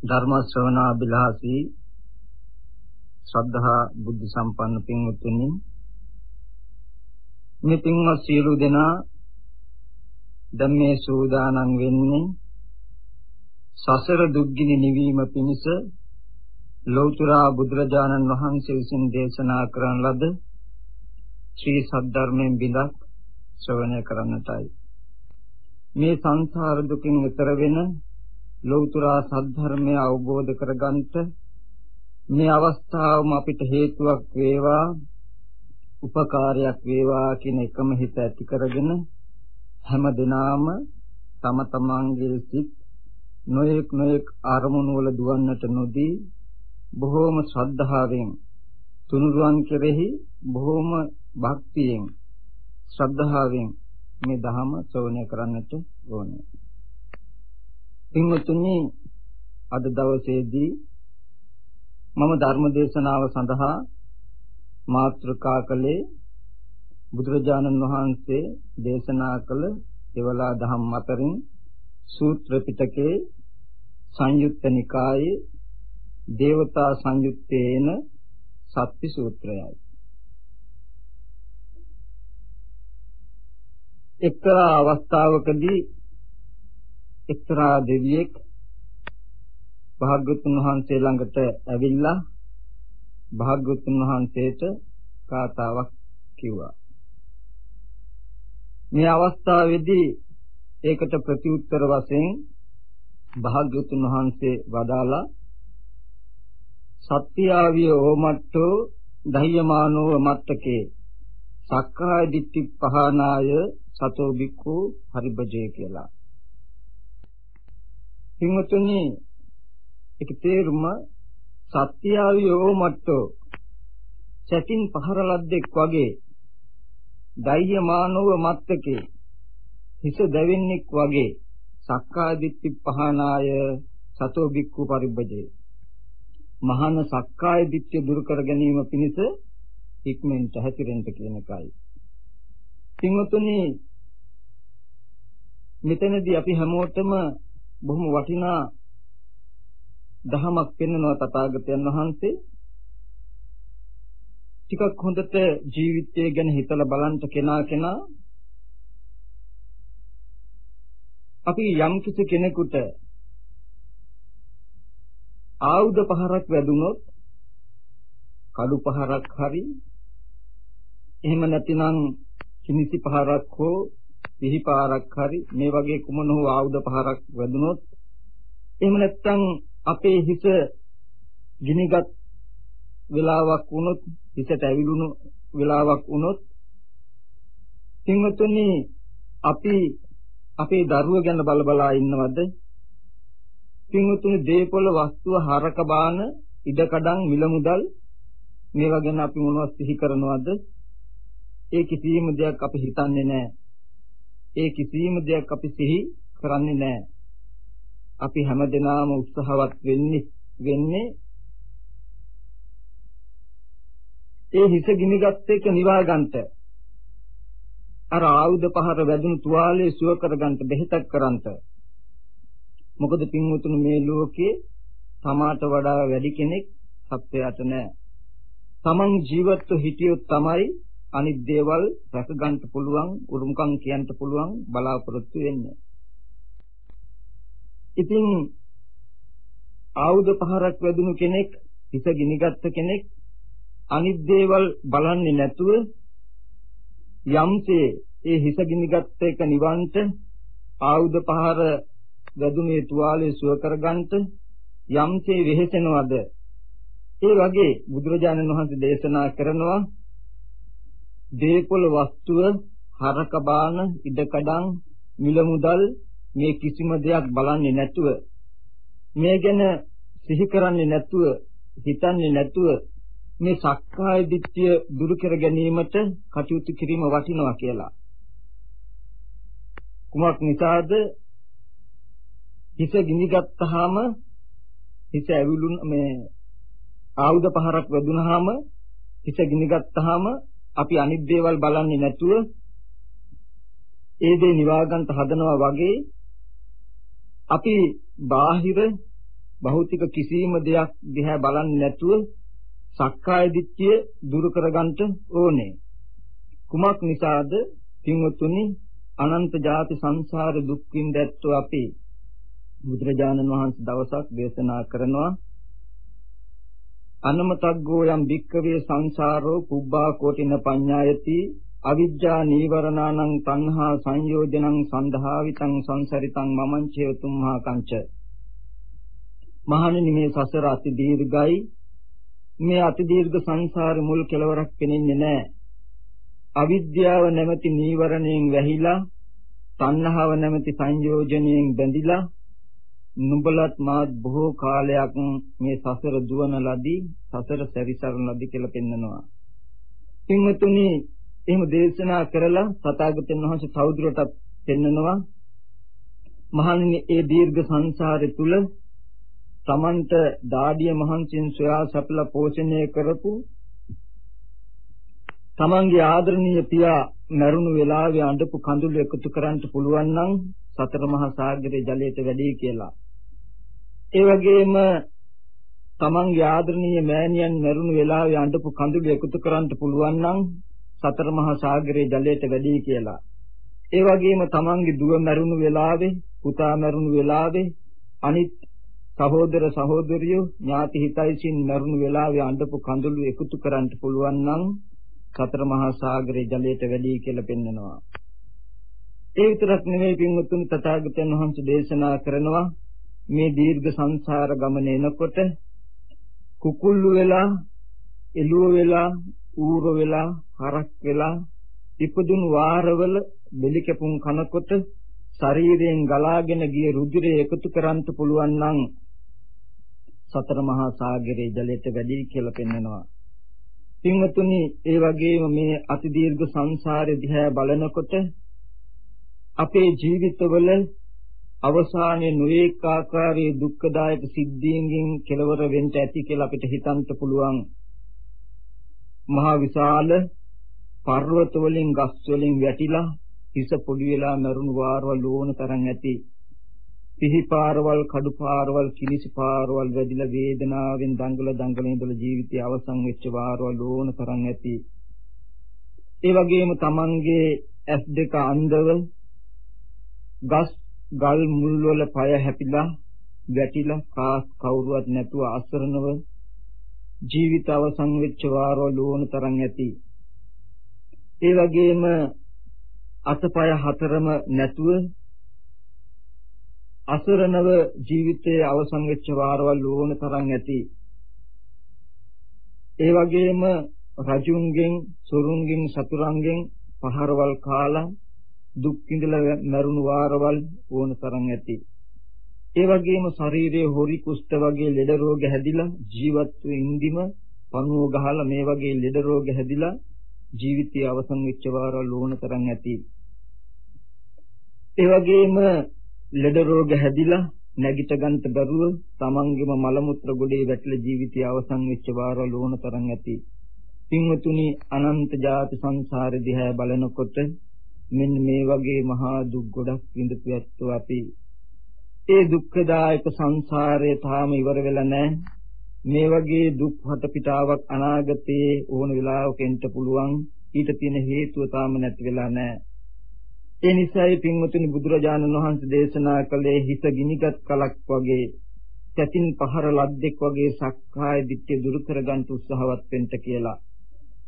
ධර්ම ශ්‍රවණා බිලාසී ශ්‍රද්ධා බුද්ධ සම්පන්න පින්වත්නි. මේ පින්වත් සියලු දෙනා දැන් මේ සූදානම් වෙන්නේ සසර දුක්ගිනි නිවීම පිණිස ලෞතර බුදුරජාණන් වහන්සේ විසින් දේශනා කරන ලද ශ්‍රී සද්ධර්මයෙන් බිඳක් ශ්‍රවණය කරන්නටයි. මේ සංසාර දුකින් ඈතර වෙන ලෞතර සද්ධර්මය අවබෝධ කරගන්නට මේ අවස්ථාවම අපිට හේතුවක් වේවා උපකාරයක් වේවා කියන එකම හිත ඇති කරගෙන හැම දිනාම තම තමන්ගේ සිත් නොයෙක් නොයෙක් අරමුණු වල දුවන්නට නොදී බොහෝම ශ්‍රද්ධාවෙන් තුනුරුවන් කෙරෙහි බොහෝම භක්තියෙන් ශ්‍රද්ධාවෙන් මේ ධහම ශ්‍රවණය කරන්නට ඕනේ. පින්වතුනි අද දවසේදී මම ධර්ම දේශනාව සඳහා මාතෘකා කළේ බුදුරජාණන් වහන්සේ දේශනා කළ එවලා දහම් අතරින් සූත්‍ර පිටකේ සංයුත්ත නිකායේ දේවතා සංයුත්තේන සත්‍ය සූත්‍රයයි. එක්තරා අවස්ථාවකදී එක්තරා දෙවියෙක් භාග්‍යවතුන් වහන්සේ ළඟට ඇවිල්ලා භාග්‍යවතුන් වහන්සේට කාතාවක් කිව්වා. මේ අවස්ථාවේදී ඒකට ප්‍රතිඋත්තර වශයෙන් භාග්‍යවතුන් වහන්සේ වදාලා සත්‍යාවිය ඕමට්ටෝ දහයමානෝව මත්තකේ සක්කාය දිට්ඨි පහනාය සතෝ බික්ඛු පරිබජේ කියලා. පින්වතුනි ඒක තේරුම සත්‍යාවියෝ මට්ටෝ සැටින් පහර ලද්දෙක් වගේ දයමානව මත්තකේ හිස දැවෙන්නෙක් වගේ සක්කාය දිට්ඨි පහනාය සතෝ බික්ඛු පරිබ්බජේ මහාන සක්කාය දිට්ඨිය දුරු කර ගැනීම පිණිස ඉක්මෙන්ට හැතිරෙන්න කියන එකයි. පින්වතුනි මෙතනදී අපි හැමෝටම බොහොම වටිනා දහමක් පෙන්වනවා තථාගතයන් වහන්සේ. ටිකක් හොඳට ජීවිතය ගැන හිතලා බලන්න කෙනා කෙනා අපි යම් කිසි කෙනෙකුට ආයුධ පහරක් වැදුනොත් කඩු පහරක් හරි එහෙම නැතිනම් කිනිසි පහරක් හෝ පිහි පාරක් හරි මේ වගේ කුමන හෝ ආයුධ පහරක් වැදුනොත් එහෙම නැත්නම් අපේ හිස ගිනිගත් වෙලාවක් වුණොත් හිසට ඇවිලුණු වෙලාවක් වුණොත් සිංහතුනි අපි අපේ දරුව ගැන බල බලා ඉන්නවද? සිංහතුනි දේපොළ වස්තුව හරක බාන ඉඩකඩම් මිල මුදල් මේවා ගැන අපි මොනවද සිහි කරනවද? ඒ කිසියම් දෙයක් අපි හිතන්නේ නැහැ. ඒ කිසියම් දෙයක් අපි සිහි කරන්නේ නැහැ. අපි හැමදෙනාම උත්සාහවත් වෙන්නේ වෙන්නේ ඒ හිස ගිනිගත් එක නිවා ගන්නට. අර ආයුධ පහර වැදුණු තුවාලේ සුව කර ගන්නට බෙහෙතක් කරන්ට මොකද පින්වතුනි මේ ලෝකේ තමාට වඩා වැඩි කෙනෙක් සත්‍යයට නැහැ. තමන් ජීවත්ව හිටියොත් තමයි අනිත් දේවල් රැක ගන්න පුළුවන්, උරුමකම් කියන්න පුළුවන් බලාපොරොත්තු වෙන්නේ. ඉතින් ආයුධ පහරක් වැදුණු කෙනෙක් හිස ගිනිගත්ත කෙනෙක් අනිත් දේවල් බලන්නේ නැතුව යම්සේ ඒ හිස ගිනිගත්ත එක නිවන්ට ආයුධ පහර වැදුනේ තුවාලේ සුව කරගන්නට යම්සේ වෙහෙසෙනවද ඒ වගේ බුදුරජාණන් වහන්සේ දේශනා කරනවා දේපොළ වස්තුව හරක බාන ඉඩකඩම් මිල මුදල් මේ කිසිම දෙයක් බලන්නේ නැතුව මේ ගැන සිහි කරන්නේ නැතුව හිතන්නේ නැතුව මේ සක්කාය දිට්ඨිය දුරු කර ගැනීමට කටයුතු කිරීම වටිනවා කියලා. කුමක් නිසාද? හිස ගිනිගත්තාම හිස ඇවිලුන මේ ආයුධ පහරක් වැදුනහම හිස ගිනිගත්තාම අපි අනිත් දේවල් බලන්නේ නැතුව ඒ දේ නිවා ගන්න හදනවා වගේ අපි බාහිර භෞතික කිසිම දෙයක් දිහා බලන්නේ නැතුව සක්කාය දිට්ඨිය දුරු කරගන්න ඕනේ. කුමක් නිසාද? පින්වතුනි අනන්ත ජාති සංසාර දුක් විඳැත්තෝ අපි බුදුරජාණන් වහන්සේ දවසක් දේශනා කරනවා අනමතග්ගෝ යම් භික්කවේ සංසාරෝ පුබ්බා කෝටින පඤ්ඤායති අවිජ්ජා නීවරණානං තණ්හා සංයෝජනං සන්ධාවිතං සංසරිතං මමං චේතුම්හා කංච මහණෙනි මේ සසර අති දීර්ඝයි. මේ අති දීර්ඝ සංසාර මුල් කෙලවරක් පෙනෙන්නේ නැහැ. අවිද්‍යාව නැමැති නීවරණයෙන් වැහිලා තණ්හාව නැමැති සංයෝජනයෙන් බැඳිලා නුඹලත් මාත් බොහෝ කාලයක් මේ සසර දුවන ලදී සසර සැරිසරන ලදී කියලා පෙන්නනවා. පින්වතුනි එහෙම දේශනා කරලා තථාගතයන් වහන්සේ තවදුරටත් පෙන්නනවා මහණෙනි ඒ දීර්ඝ සංසාරය තුල තමන්ට දාඩිය මහන්සියෙන් සොයා සපලා පෝෂණය කරපු තමන්ගේ ආදරණීය පියා මරුණු වෙලාවේ අඬපු කඳුළු එකතු කරන්න පුළුවන් නම් සතර මහා සාගරයේ ජලයට වැඩි කියලා. ඒ වගේම තමන්ගේ ආදරණීය මෑණියන් මරුණු වෙලාවේ අඬපු කඳුළු එකතු කරන්න පුළුවන් නම් සතර මහා සාගරයේ ජලයට වැඩි කියලා. ඒ වගේම තමන්ගේ දුව මරුණු වෙලාවේ පුතා මරුණු වෙලාවේ අනිත් සහෝදර සහෝදරියෝ ඥාති හිතයිසින් මරුණු වෙලාවේ අඬපු කඳුළු එකතු කරන්න පුළුවන් නම් සතර මහා සාගරයේ ජලයට වැඩි කියලා පෙන්නනවා. ඒ විතරක් නෙමෙයි පින්වත්තුනි තථාගතයන් වහන්සේ දේශනා කරනවා මේ දීර්ඝ සංසාර ගමන එනකොට කුකුල්ලු වෙලා එළුව වෙලා ඌර වෙලා හරක් වෙලා ඉපදුණු වාරවල බෙලි කැපුම් කනකොට ශරීරයෙන් ගලාගෙන ගිය රුධිරය එකතු කරන්ට පුළුවන් නම් සතර මහා සාගරයේ ජලයට වැඩි කියලා පෙන්වනවා. පින්වතුනි ඒ වගේම මේ අති දීර්ඝ සංසාරේ දිහා බලනකොට අපේ ජීවිතවල අවසානයේ නොඑක ආකාරයේ දුක්ඛදායක සිද්ධීන්ගෙන් කෙලවර වෙන්න ඇති කියලා අපිට හිතන්න පුළුවන්. මහා විශාල පර්වත වලින් ගස් වලින් වැටිලා හිස පොඩි වෙලා මරුණු වාරවල් ඕන තරම් ඇති. පිහි පාරවල් කඩු පාරවල් කිනිසි පාරවල් වැදිලා වේදනාවෙන් දඟල දඟල ඉඳලා ජීවිතය අවසන් වෙච්ච වාරවල් ඕන තරම් ඇති. ඒ වගේම Tamange ඇස් දෙක අන්ධව ගස් ගල් මුල් වල පය හැපිලා වැටිලා කාස් කවුරුවත් නැතුව අසරණව ජීවිත අවසන් වෙච්ච වාරවල ඕන තරම් ඇති. ඒ වගේම අතපය හතරම නැතුව අසරණව ජීවිතයේ අවසන් වෙච්ච වාරවල් ඕන තරම් ඇති. ඒ වගේම රජුන්ගෙන්, සොරුන්ගෙන්, සතුරන්ගෙන් පහරවල් කාලා දුක් විඳලා මරුණු වාරවල් ඕන තරම් ඇති. ඒ වගේම ශරීරයේ හොරි කුෂ්ඨ වගේ ලෙඩ රෝග හැදිලා ජීවත් වෙන්දිම පණුව ගහලා මේ වගේ ලෙඩ රෝග හැදිලා ජීවිතය අවසන් වෙච්ච වාරවල් ඕන තරම් ඇති. ඒ වගේම ලෙඩ රෝග හැදිලා නැගිට ගන්නට බැරුව තමන්ගේම මල මුත්‍ර ගොඩේ වැටලා ජීවිතය අවසන් වෙච්ච වාරවල් ඕන තරම් ඇති. පින්වතුනි අනන්ත ජාති සංසාර දිහා බලනකොට මෙන්න මේ වගේ මහා දුක් ගොඩක් විඳපු ඇත්තෝ අපි. ඒ දුක්ඛදායක සංසාරේ තාම ඉවර වෙලා නැහැ. මේ වගේ දුක් හත පිටාවක් අනාගතයේ ඕන වෙලාවක එන්න පුළුවන්. ඊට තියෙන හේතුව තාම නැති වෙලා නැහැ. ඒ නිසායි පින්වතුනි බුදුරජාණන් වහන්සේ දේශනා කළේ හිත ගිනිගත් කලක් වගේ සැතින් පහර ලද්දෙක් වගේ සක්කාය දිට්ඨිය දුරු කරගන්න උත්සාහවත් වෙන්න කියලා.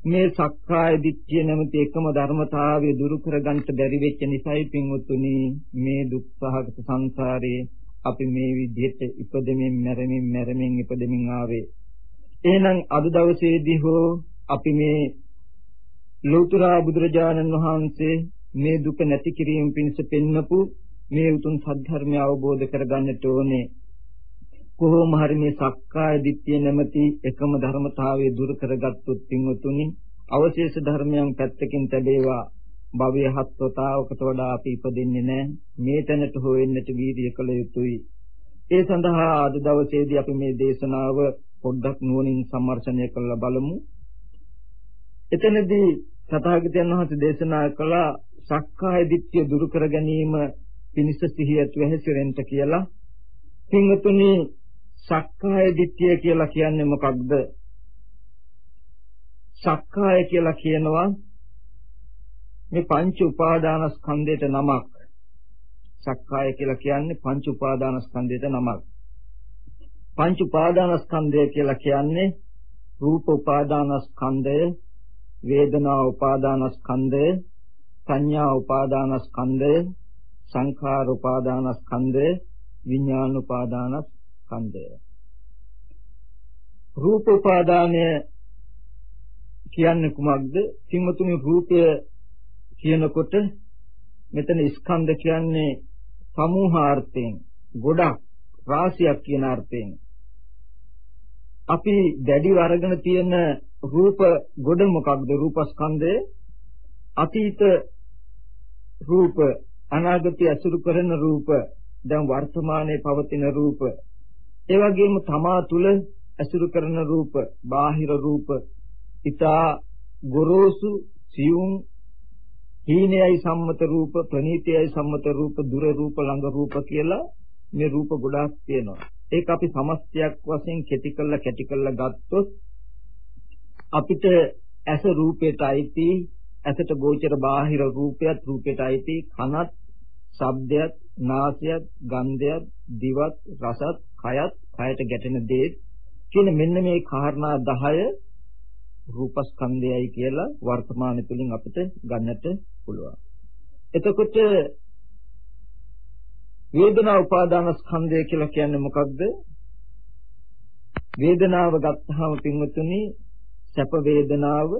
මේ සක්කාය දිට්ඨිය නැමැති එකම ධර්මතාවය දුරු කරගන්න බැරි වෙච්ච නිසායි පින්වතුනි මේ දුක්සහගත සංසාරයේ අපි මේ විදිහට ඉපදෙමින් මැරෙමින් මැරෙමින් ඉපදෙමින් ආවේ. එහෙනම් අද දවසේදී හෝ අපි මේ ලෝතර බුදුරජාණන් වහන්සේ මේ දුක නැති කිරීම පිණිස පෙන්වපු මේ උතුම් සත්‍ය අවබෝධ කරගන්නට ඕනේ. කොහොම හරි මේ සක්කාය දිට්ඨිය නැමැති එකම ධර්මතාවය දුරු කරගත්තොත් පින්වතුනි අවශේෂ ධර්මයන් පැත්තකින් තැබේවා. භවය හත්වතාවකට වඩා අපි ඉපදෙන්නේ නැහැ. මේ තැනට හොෙන්නට වීර්ය කළ යුතුයි. ඒ සඳහා අද දවසේදී අපි මේ දේශනාව පොඩ්ඩක් නුවණින් සම්මර්ෂණය කරලා බලමු. එතනදී තථාගතයන් වහන්සේ දේශනා කළ සක්කාය දිට්ඨිය දුරු කර ගැනීම පිණිස සිහිය ඇතුව හැසිරෙන්න කියලා. පින්වතුනි සක්කාය දිට්ඨිය කියලා කියන්නේ මොකක්ද? සක්කාය කියලා කියනවා මේ පංච උපාදානස්කන්ධයට නමක්. සක්කාය කියලා කියන්නේ පංච උපාදානස්කන්ධයට නමක්. පංච උපාදානස්කන්ධය කියලා කියන්නේ රූප උපාදානස්කන්ධය, වේදනා උපාදානස්කන්ධය, සංඥා උපාදානස්කන්ධය, සංඛාර උපාදානස්කන්ධය, විඥාන උපාදානස්කන්ධය. රූප උපාදානය කියන්නේ කුමක්ද? සිංහතුනි රූපය කියනකොට මෙතන ස්කන්ධ කියන්නේ සමූහාර්ථයෙන් ගොඩක් රාශියක් කියන අර්ථයෙන්. අපි දැඩිව අරගෙන තියෙන රූප ගොඩ මොකක්ද? රූපස්කන්ධය. අතීත රූප අනාගතය අසුරු කරන රූප දැන් වර්තමානයේ පවතින රූප ඒ වගේම තමා තුල අසුරු කරන රූප බාහිර රූප ඊතා ගොරෝසු සියුම් හීනයයි සම්මත රූප ප්‍රනීතයයි සම්මත රූප දුර රූප ළඟ රූප කියලා මේ රූප ගොඩාක් තියෙනවා. ඒක අපි සමස්තයක් වශයෙන් කෙටි කළා කැටි කළා ගත්තොත් අපිට ඇස රූපයට අයිති ඇසට ගෝචර බාහිර රූපයත් රූපයට අයිති කනත් ශබ්දයත් නාසයත් ගන්ධයත් දිවත් රසත් කයත් කයට ගැටෙන දේ කියන මෙන්න මේ කාරණා 10 රූපස්කන්ධයයි කියලා වර්තමාන තුලින් අපිට ගන්නට පුළුවන්. එතකොට වේදනා උපාදාන ස්කන්ධය කියලා කියන්නේ මොකක්ද? වේදනාව ගත්තාම පින්වතුනි සැප වේදනාව,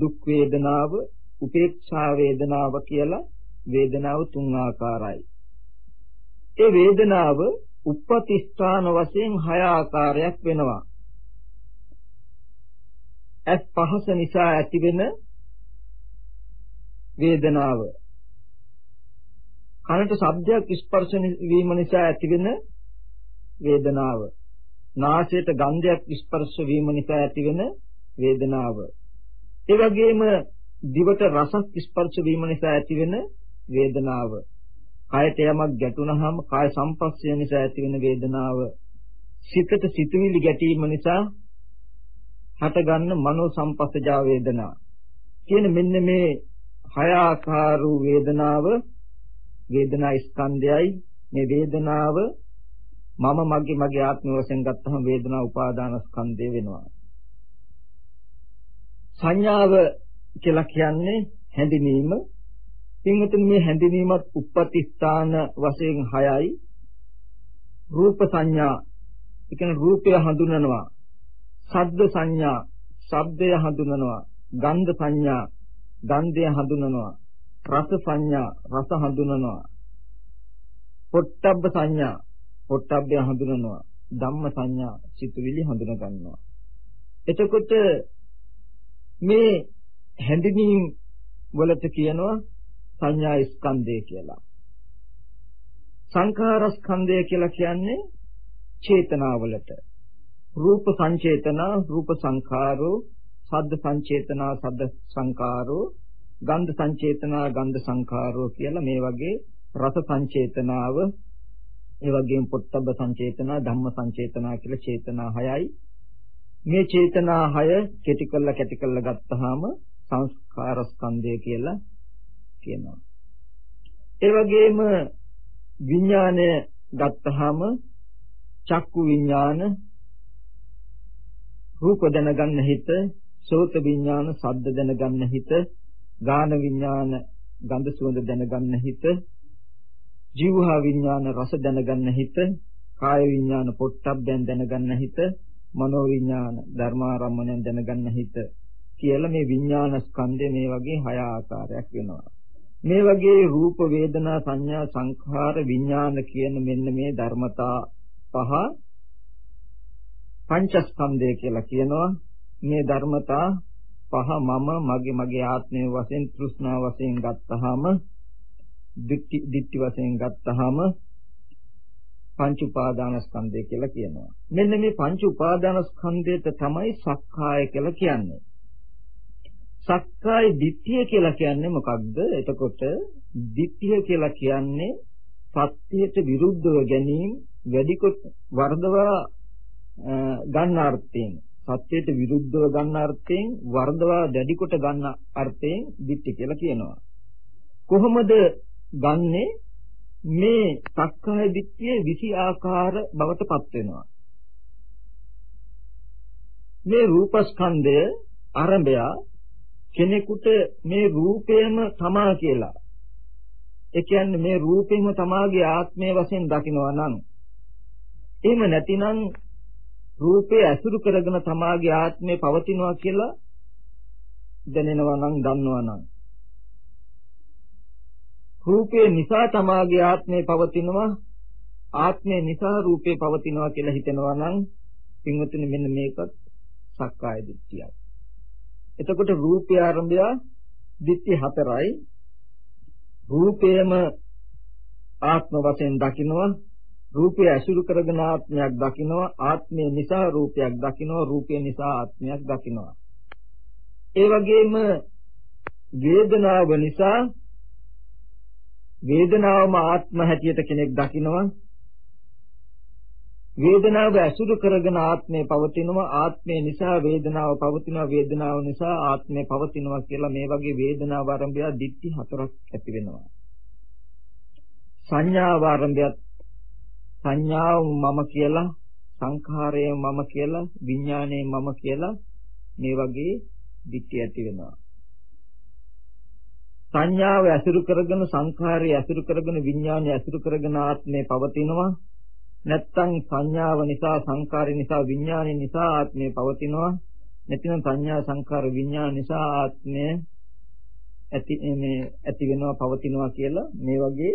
දුක් වේදනාව, උපේක්ෂා වේදනාව කියලා වේදනාව තුන් ආකාරයි. ඒ වේදනාව උප්පති ස්ථාන වශයෙන් හය ආකාරයක් වෙනවා. ඇස් පහස නිසා ඇතිවෙන වේදනාව. කනට ශබ්දයක් ස්පර්ශ වීම නිසා ඇතිවෙන වේදනාව. නාසයට ගන්ධයක් ස්පර්ශ වීම නිසා ඇතිවෙන වේදනාව. ඒ වගේම දිවට රසක් ස්පර්ශ වීම නිසා ඇතිවෙන වේදනාව. කායට යමක් ගැටුණාම කාය සංපස්සය නිසා ඇතිවෙන වේදනාව සිතට සිතුවිලි ගැටීම නිසා හටගන්න මනෝ සංපස්සජා වේදනා. කියන මෙන්න මේ හය ආකාර වූ වේදනාව වේදනා ස්කන්ධයයි. මේ වේදනාව මම මගේ මගේ ආත්ම වශයෙන් ගත්තහම වේදනා උපාදාන ස්කන්ධය වෙනවා. සංඥාව කියලා කියන්නේ හැඳිනීම පින්වතුනි මේ හැඳිනීමත් උප්පත්ති ස්ථාන වශයෙන් 6යි රූප සංඥා ඒ කියන්නේ රූපය හඳුනනවා ශබ්ද සංඥා ශබ්දය හඳුනනවා ගන්ධ සංඥා ගන්ධය හඳුනනවා රස සංඥා රස හඳුනනවා පොට්ටබ්බ සංඥා පොට්ටබ්බය හඳුනනවා ධම්ම සංඥා සිතුවිලි හඳුන ගන්නවා එතකොට මේ හැඳිනීම් වලට කියනවා සංඥා ස්කන්ධය කියලා. සංඛාර ස්කන්ධය කියලා කියන්නේ චේතනාවලට. රූප සංචේතනා රූප සංඛාරෝ සද්ද සංචේතනා සද්ද සංඛාරෝ ගන්ධ සංචේතනා ගන්ධ සංඛාරෝ කියලා මේ වගේ රස සංචේතනාව ඒ වගේම පොට්ටබ්බ සංචේතනා ධම්ම සංචේතනා කියලා චේතනා හයයි. මේ චේතනා හය කෙටි කළා කැටි කළා ගත්තාම සංස්කාර ස්කන්ධය කියලා කියනවා ඒ වගේම විඥානය ගත්තාම චක්කු විඥාන රූප දැනගන්න හිත, සෝත විඥාන ශබ්ද දැනගන්න හිත, ගාන විඥාන ගන්ධ සුවඳ දැනගන්න හිත, ජීවහා විඥාන රස දැනගන්න හිත, කාය විඥාන පොට්ටබ්බෙන් දැනගන්න හිත, මනෝ විඥාන ධර්මාරම්මණයෙන් දැනගන්න හිත කියලා මේ විඥාන ස්කන්ධය මේ වගේ හය ආකාරයක් වෙනවා. මේ වගේ රූප වේදනා සංඥා සංඛාර විඥාන කියන මෙන්න මේ ධර්මතා පහ පංචස්කන්ධය කියලා කියනවා මේ ධර්මතා පහ මම මගේ මගේ ආත්මය වශයෙන් තෘෂ්ණා වශයෙන් ගත්තාම දික්ටි දික්ටි වශයෙන් ගත්තාම පංච උපාදානස්කන්ධය කියලා කියනවා. මෙන්න මේ පංච උපාදානස්කන්ධයට තමයි සක්කාය කියලා කියන්නේ. සක්කාය දිට්ඨිය කියලා කියන්නේ මොකක්ද? එතකොට දිට්ඨිය කියලා කියන්නේ සත්‍යයට විරුද්ධව ගැනීම වැඩි කොට වර්ධවා ගන්න අර්ථයෙන් සත්‍යයට විරුද්ධව ගන්න අර්ථයෙන් වර්ධවා දැඩි කොට ගන්න අර්ථයෙන් දිට්ඨි කියලා කියනවා. කොහොමද ගන්නෙ මේ සක්කාය දිට්ඨිය විසි ආකාර බවට පත් වෙනවා. මේ රූපස්කන්ධය ආරම්භය කෙනෙකුට මේ රූපයම තමා කියලා. ඒ කියන්නේ මේ රූපෙම තමාගේ ආත්මය වශයෙන් දකිනවා නම් එහෙම නැතිනම් රූපේ ඇසුරු කරගෙන තමාගේ ආත්මය පවතිනවා කියලා දැනෙනවා නම් දන්නවා නම් රූපේ නිසා තමාගේ ආත්මය පවතිනවා ආත්මය නිසා රූපේ පවතිනවා කියලා හිතනවා නම් පින්වතුනි මෙන්න මේකත් සක්කාය දිට්ඨියයි. එතකොට රූපය ආරම්භය දිට්ඨි හතරයි. රූපයම ආත්ම වශයෙන් දකිනවා. රූපය ඇසුරු කරගෙන ආත්මයක් දකිනවා. ආත්මය නිසා රූපයක් දකිනවා. රූපය නිසා ආත්මයක් දකිනවා. ඒ වගේම වේදනාව නිසා වේදනාවම ආත්ම හැටියට කෙනෙක් දකිනවා. වේදනාව ඇසුරු කරගෙන ආත්මය පවතිනවා. ආත්මය නිසා වේදනාව පවතිනවා. වේදනාව නිසා ආත්මය පවතිනවා කියලා මේ වගේ වේදනාව ආරම්භය දිට්ඨි හතරක් ඇති වෙනවා. සංඥාව ආරම්භයත් සංඥාව මම කියලා සංඛාරය මම කියලා විඥානය මම කියලා මේ වගේ දිට්ඨිය ඇති වෙනවා. සංඥාව ඇසුරු කරගෙන සංඛාරය ඇසුරු කරගෙන විඥානය ඇසුරු කරගෙන ආත්මය පවතිනවා. නැත්තම් සංඥාව නිසා සංකාරය නිසා විඥානය නිසා ආත්මය පවතිනවා. නැතිනම් සංඥා සංකාර විඥාන නිසා ආත්මය ඇති මේ ඇති වෙනවා පවතිනවා කියලා මේ වගේ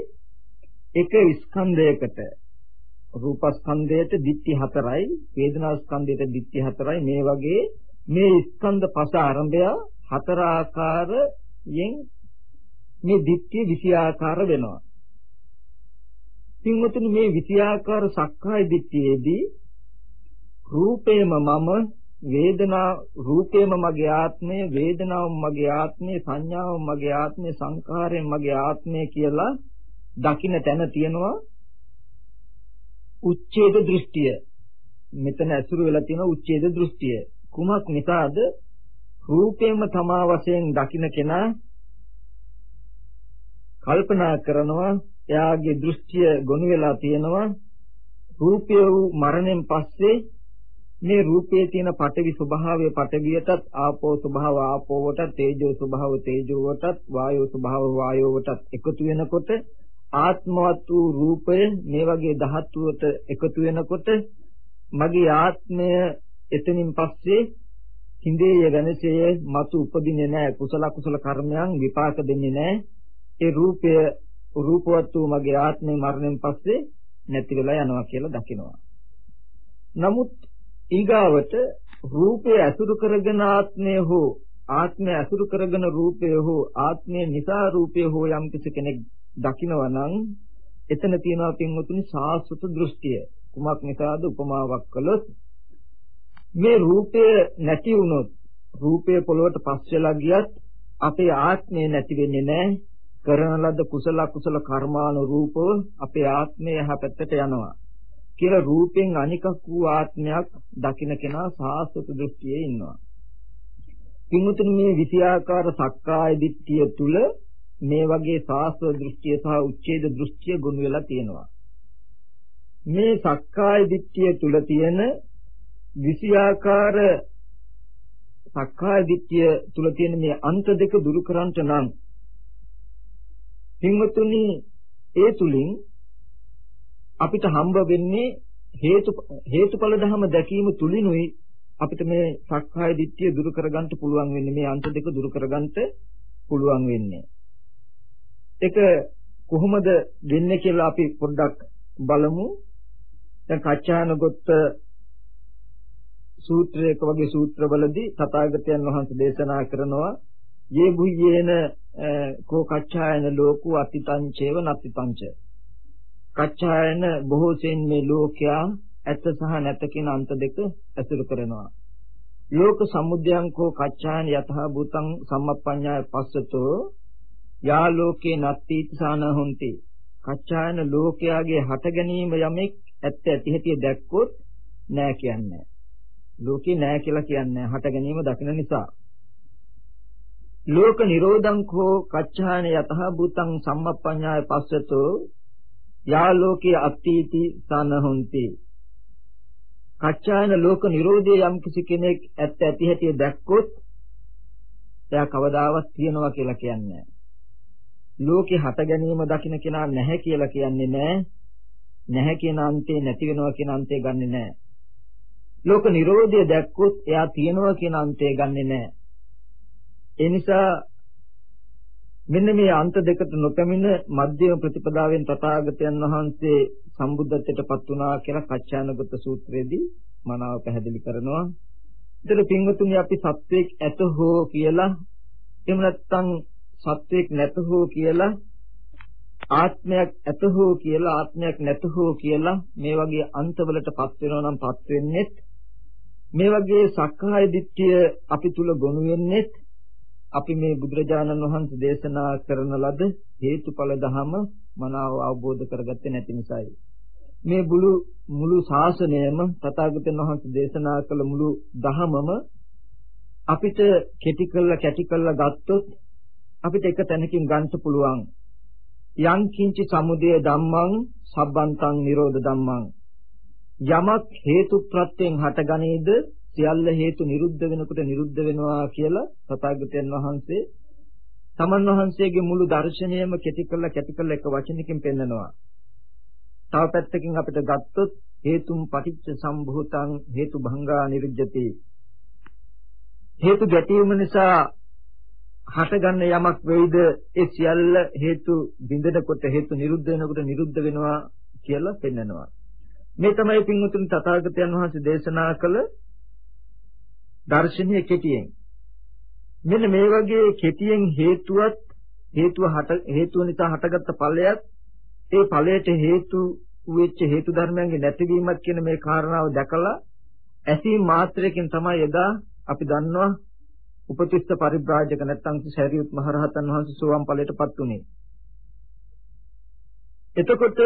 එක ස්කන්ධයකට රූපස්කන්ධයට දිට්ඨි හතරයි වේදනා ස්කන්ධයට දිට්ඨි හතරයි මේ වගේ මේ ස්කන්ධ පස ආරම්භය හතර ආකාරයෙන් මේ දිට්ඨි 20 ආකාර වෙනවා. පින්වතුනි මේ 20 ආකාර සක්කාය දිට්ඨියේදී රූපේම මම වේදනා රූපේම මගේ ආත්මය වේදනාවම මගේ ආත්මය සංඥාවම මගේ ආත්මය සංඛාරයෙන් මගේ ආත්මය කියලා දකින්න තැන තියෙනවා උච්ඡේද දෘෂ්ටිය. මෙතන ඇසුරු වෙලා තියෙන උච්ඡේද දෘෂ්ටිය. කුමක් නිසාද? රූපේම තමා වශයෙන් දකින්න කෙනා කල්පනා කරනවා එයාගේ දෘෂ්ටිය ගොනු වෙලා තියෙනවා. රූපය වූ මරණයෙන් පස්සේ මේ රූපයේ තියෙන පටවි ස්වභාවය පටවියටත් ආපෝ ස්වභාව ආපෝවටත් තේජෝ ස්වභාව තේජෝවටත් වායෝ ස්වභාව වායෝවටත් එකතු වෙනකොට ආත්මවත් වූ රූපය මේ වගේ ධාතුවට එකතු වෙනකොට මගේ ආත්මය එතනින් පස්සේ හිඳේ වෙනසේ මතු උපදින්නේ නැහැ. කුසල කුසල කර්මයන් විපාක දෙන්නේ නැහැ. ඒ රූපය රූපවත් වූ මගේ ආත්මේ මරණයෙන් පස්සේ නැති වෙලා යනවා කියලා දකිනවා නමුත් ඊගාවට රූපය ඇසුරු කරගෙන ආත්මය හෝ ආත්මය ඇසුරු කරගෙන රූපය හෝ ආත්මය නිසා රූපය හෝ යම් කෙනෙක් දකිනවා නම් එතන තියෙනවා පින්වතුනි සාස්වත දෘෂ්ටිය. කුමක් නිසාද උපමාවක් කළොත් මේ රූපය නැති වුණොත් රූපය පොළොවට පස් වෙලා ගියත් අපේ ආත්මය නැති වෙන්නේ නැහැ. කරන ලද කුසල කුසල කර්මානුරූපව අපේ ආත්මය එහා පැත්තට යනවා. කියලා රූපෙන් අනිකක් වූ ආත්මයක් දකින්න කෙනා සාස්වත දෘෂ්ටියේ ඉන්නවා. පින්වතුනි මේ විෂයාකාර සක්කාය දිට්ඨිය තුල මේ වගේ සාස්ව දෘෂ්ටිය සහ උච්ඡේද දෘෂ්ටිය ගොනු වෙලා තියෙනවා. මේ සක්කාය දිට්ඨිය තුල තියෙන විෂයාකාර සක්කාය දිට්ඨිය තුල තියෙන මේ අන්ත දෙක දුරු කරන්නට නම් හිංවතුනි ඒ තුලින් අපිට හම්බ වෙන්නේ හේතු හේතුඵල ධම දැකීම තුලිනුයි අපිට මේ සක්කාය දිට්ඨිය දුරු කරගන්න පුළුවන් වෙන්නේ. මේ අන්ත දෙක දුරු කරගන්න පුළුවන් වෙන්නේ. ඒක කොහොමද වෙන්නේ කියලා අපි පොඩ්ඩක් බලමු. දැන් කච්චානගොත්ත සූත්‍රයක වගේ සූත්‍රවලදී තථාගතයන් වහන්සේ දේශනා කරනවා. යේ බුයේන කෝ කච්චායන ලෝකෝ අතිතංචේව නතිතංච කච්චායන බොහෝසෙන් මේ ලෝකයා ඇත්ත සහ නැත කියන අන්ත දෙක ඇසුරු කරනවා ලෝක සමුදයං කෝ කච්චායන යතහ භූතං සම්මප්පඤ්ඤාය පස්සතෝ යා ලෝකේ නත්ති සාන හොಂತಿ කච්චායන ලෝකයාගේ හට ගැනීම යමෙක් ඇත්ත ඇති හැටි දැක්කොත් නෑ කියන්නේ. ලෝකේ නෑ කියලා කියන්නේ හට ගැනීම දකින නිසා. ලෝක නිරෝධං කෝ කච්චාන යතහ භූතං සම්මප්පඤ්ඤාය පස්සතෝ යා ලෝකේ අත්ථීති සනහොಂತಿ කච්චායන ලෝක නිරෝධයේ යම් කිසි කෙනෙක් ඇත්ත ඇති හැටි දැක්කොත් එයා කවදාවත් තියනවා කියලා කියන්නේ ලෝකේ හට ගැනීම දකින්න කෙනා නැහැ කියලා කියන්නේ නැහැ. නැහැ කියන අන්තේ නැති වෙනවා කියන අන්තේ ගන්නෙ නැහැ. ලෝක නිරෝධය දැක්කොත් එයා තියනවා කියන අන්තය ගන්නෙ නැහැ. ඒ නිසා මෙන්න මේ අන්ත දෙකට නොපැමිණ මධ්‍යම ප්‍රතිපදාවෙන් තථාගතයන් වහන්සේ සම්බුද්ධත්වයට පත් වුණා කියලා කච්චානගත සූත්‍රයේදී මනාව පැහැදිලි කරනවා. ඒතර පින්වතුනි අපි සත්වයක් ඇත හෝ කියලා එහෙම නැත්නම් සත්වයක් නැත හෝ කියලා ආත්මයක් ඇත හෝ කියලා ආත්මයක් නැත හෝ කියලා මේ වගේ අන්තවලට පත් වෙනවා නම් පත් වෙන්නේත් මේ වගේ සක්කාය දිට්ඨිය අපි තුල ගොනු වෙන්නේත් අපි මේ බුදුරජාණන් වහන්සේ දේශනා කරන ලද හේතුඵල ධහම මනාව අවබෝධ කරගත්තේ නැති නිසායි. මේ මුළු මුළු ශාසනයම තථාගතයන් වහන්සේ දේශනා කළ මුළු ධහමම අපිට කෙටි කළා කැටි කළා ගත්තොත් අපිට එක තැනකින් ගන්න පුළුවන්. යං කිංචි සමුදය ධම්මං සබ්බන්තං නිරෝධ ධම්මං යමක් හේතු ප්‍රත්‍යයෙන් හටගනේද සියල්ල හේතු නිරුද්ධ වෙනකොට නිරුද්ධ වෙනවා කියලා තථාගතයන් වහන්සේ තමන් වහන්සේගේ මුළු දර්ශනයම කෙටි කළා කැටි කළා එක වචනකින් පෙන්නනවා. තව පැත්තකින් අපිට ගත්තොත් හේතුම් පටිච්ච සම්භූතං හේතු භංගා නිරුද්ධති. හේතු ගැටීම නිසා හටගන්න යමක් වෙයිද ඒ සියල්ල හේතු බිඳනකොට හේතු නිරුද්ධ වෙනකොට නිරුද්ධ වෙනවා කියලා පෙන්නනවා. මේ තමයි පින්වතුනි තථාගතයන් වහන්සේ දේශනා කළ දර්ශනීය කෙටියෙන්. මෙන්න මේ වගේ කෙටියෙන් හේතුවත් හේතුව හට හේතුව නිසා හටගත්ත ඵලයක් ඒ ඵලයට හේතු වෙච්ච හේතු ධර්මයන්ගේ නැතිවීමත් කියන මේ කාරණාව දැකලා ඇසීම් මාත්‍රයකින් තමයි එදා අපි දන්නවා උපතිස්ස පරිබ්‍රාජක නැත්තම් ශරීරත් මහරහතන් වහන්සේ සෝවාන් ඵලයටපත් උනේ. එතකොට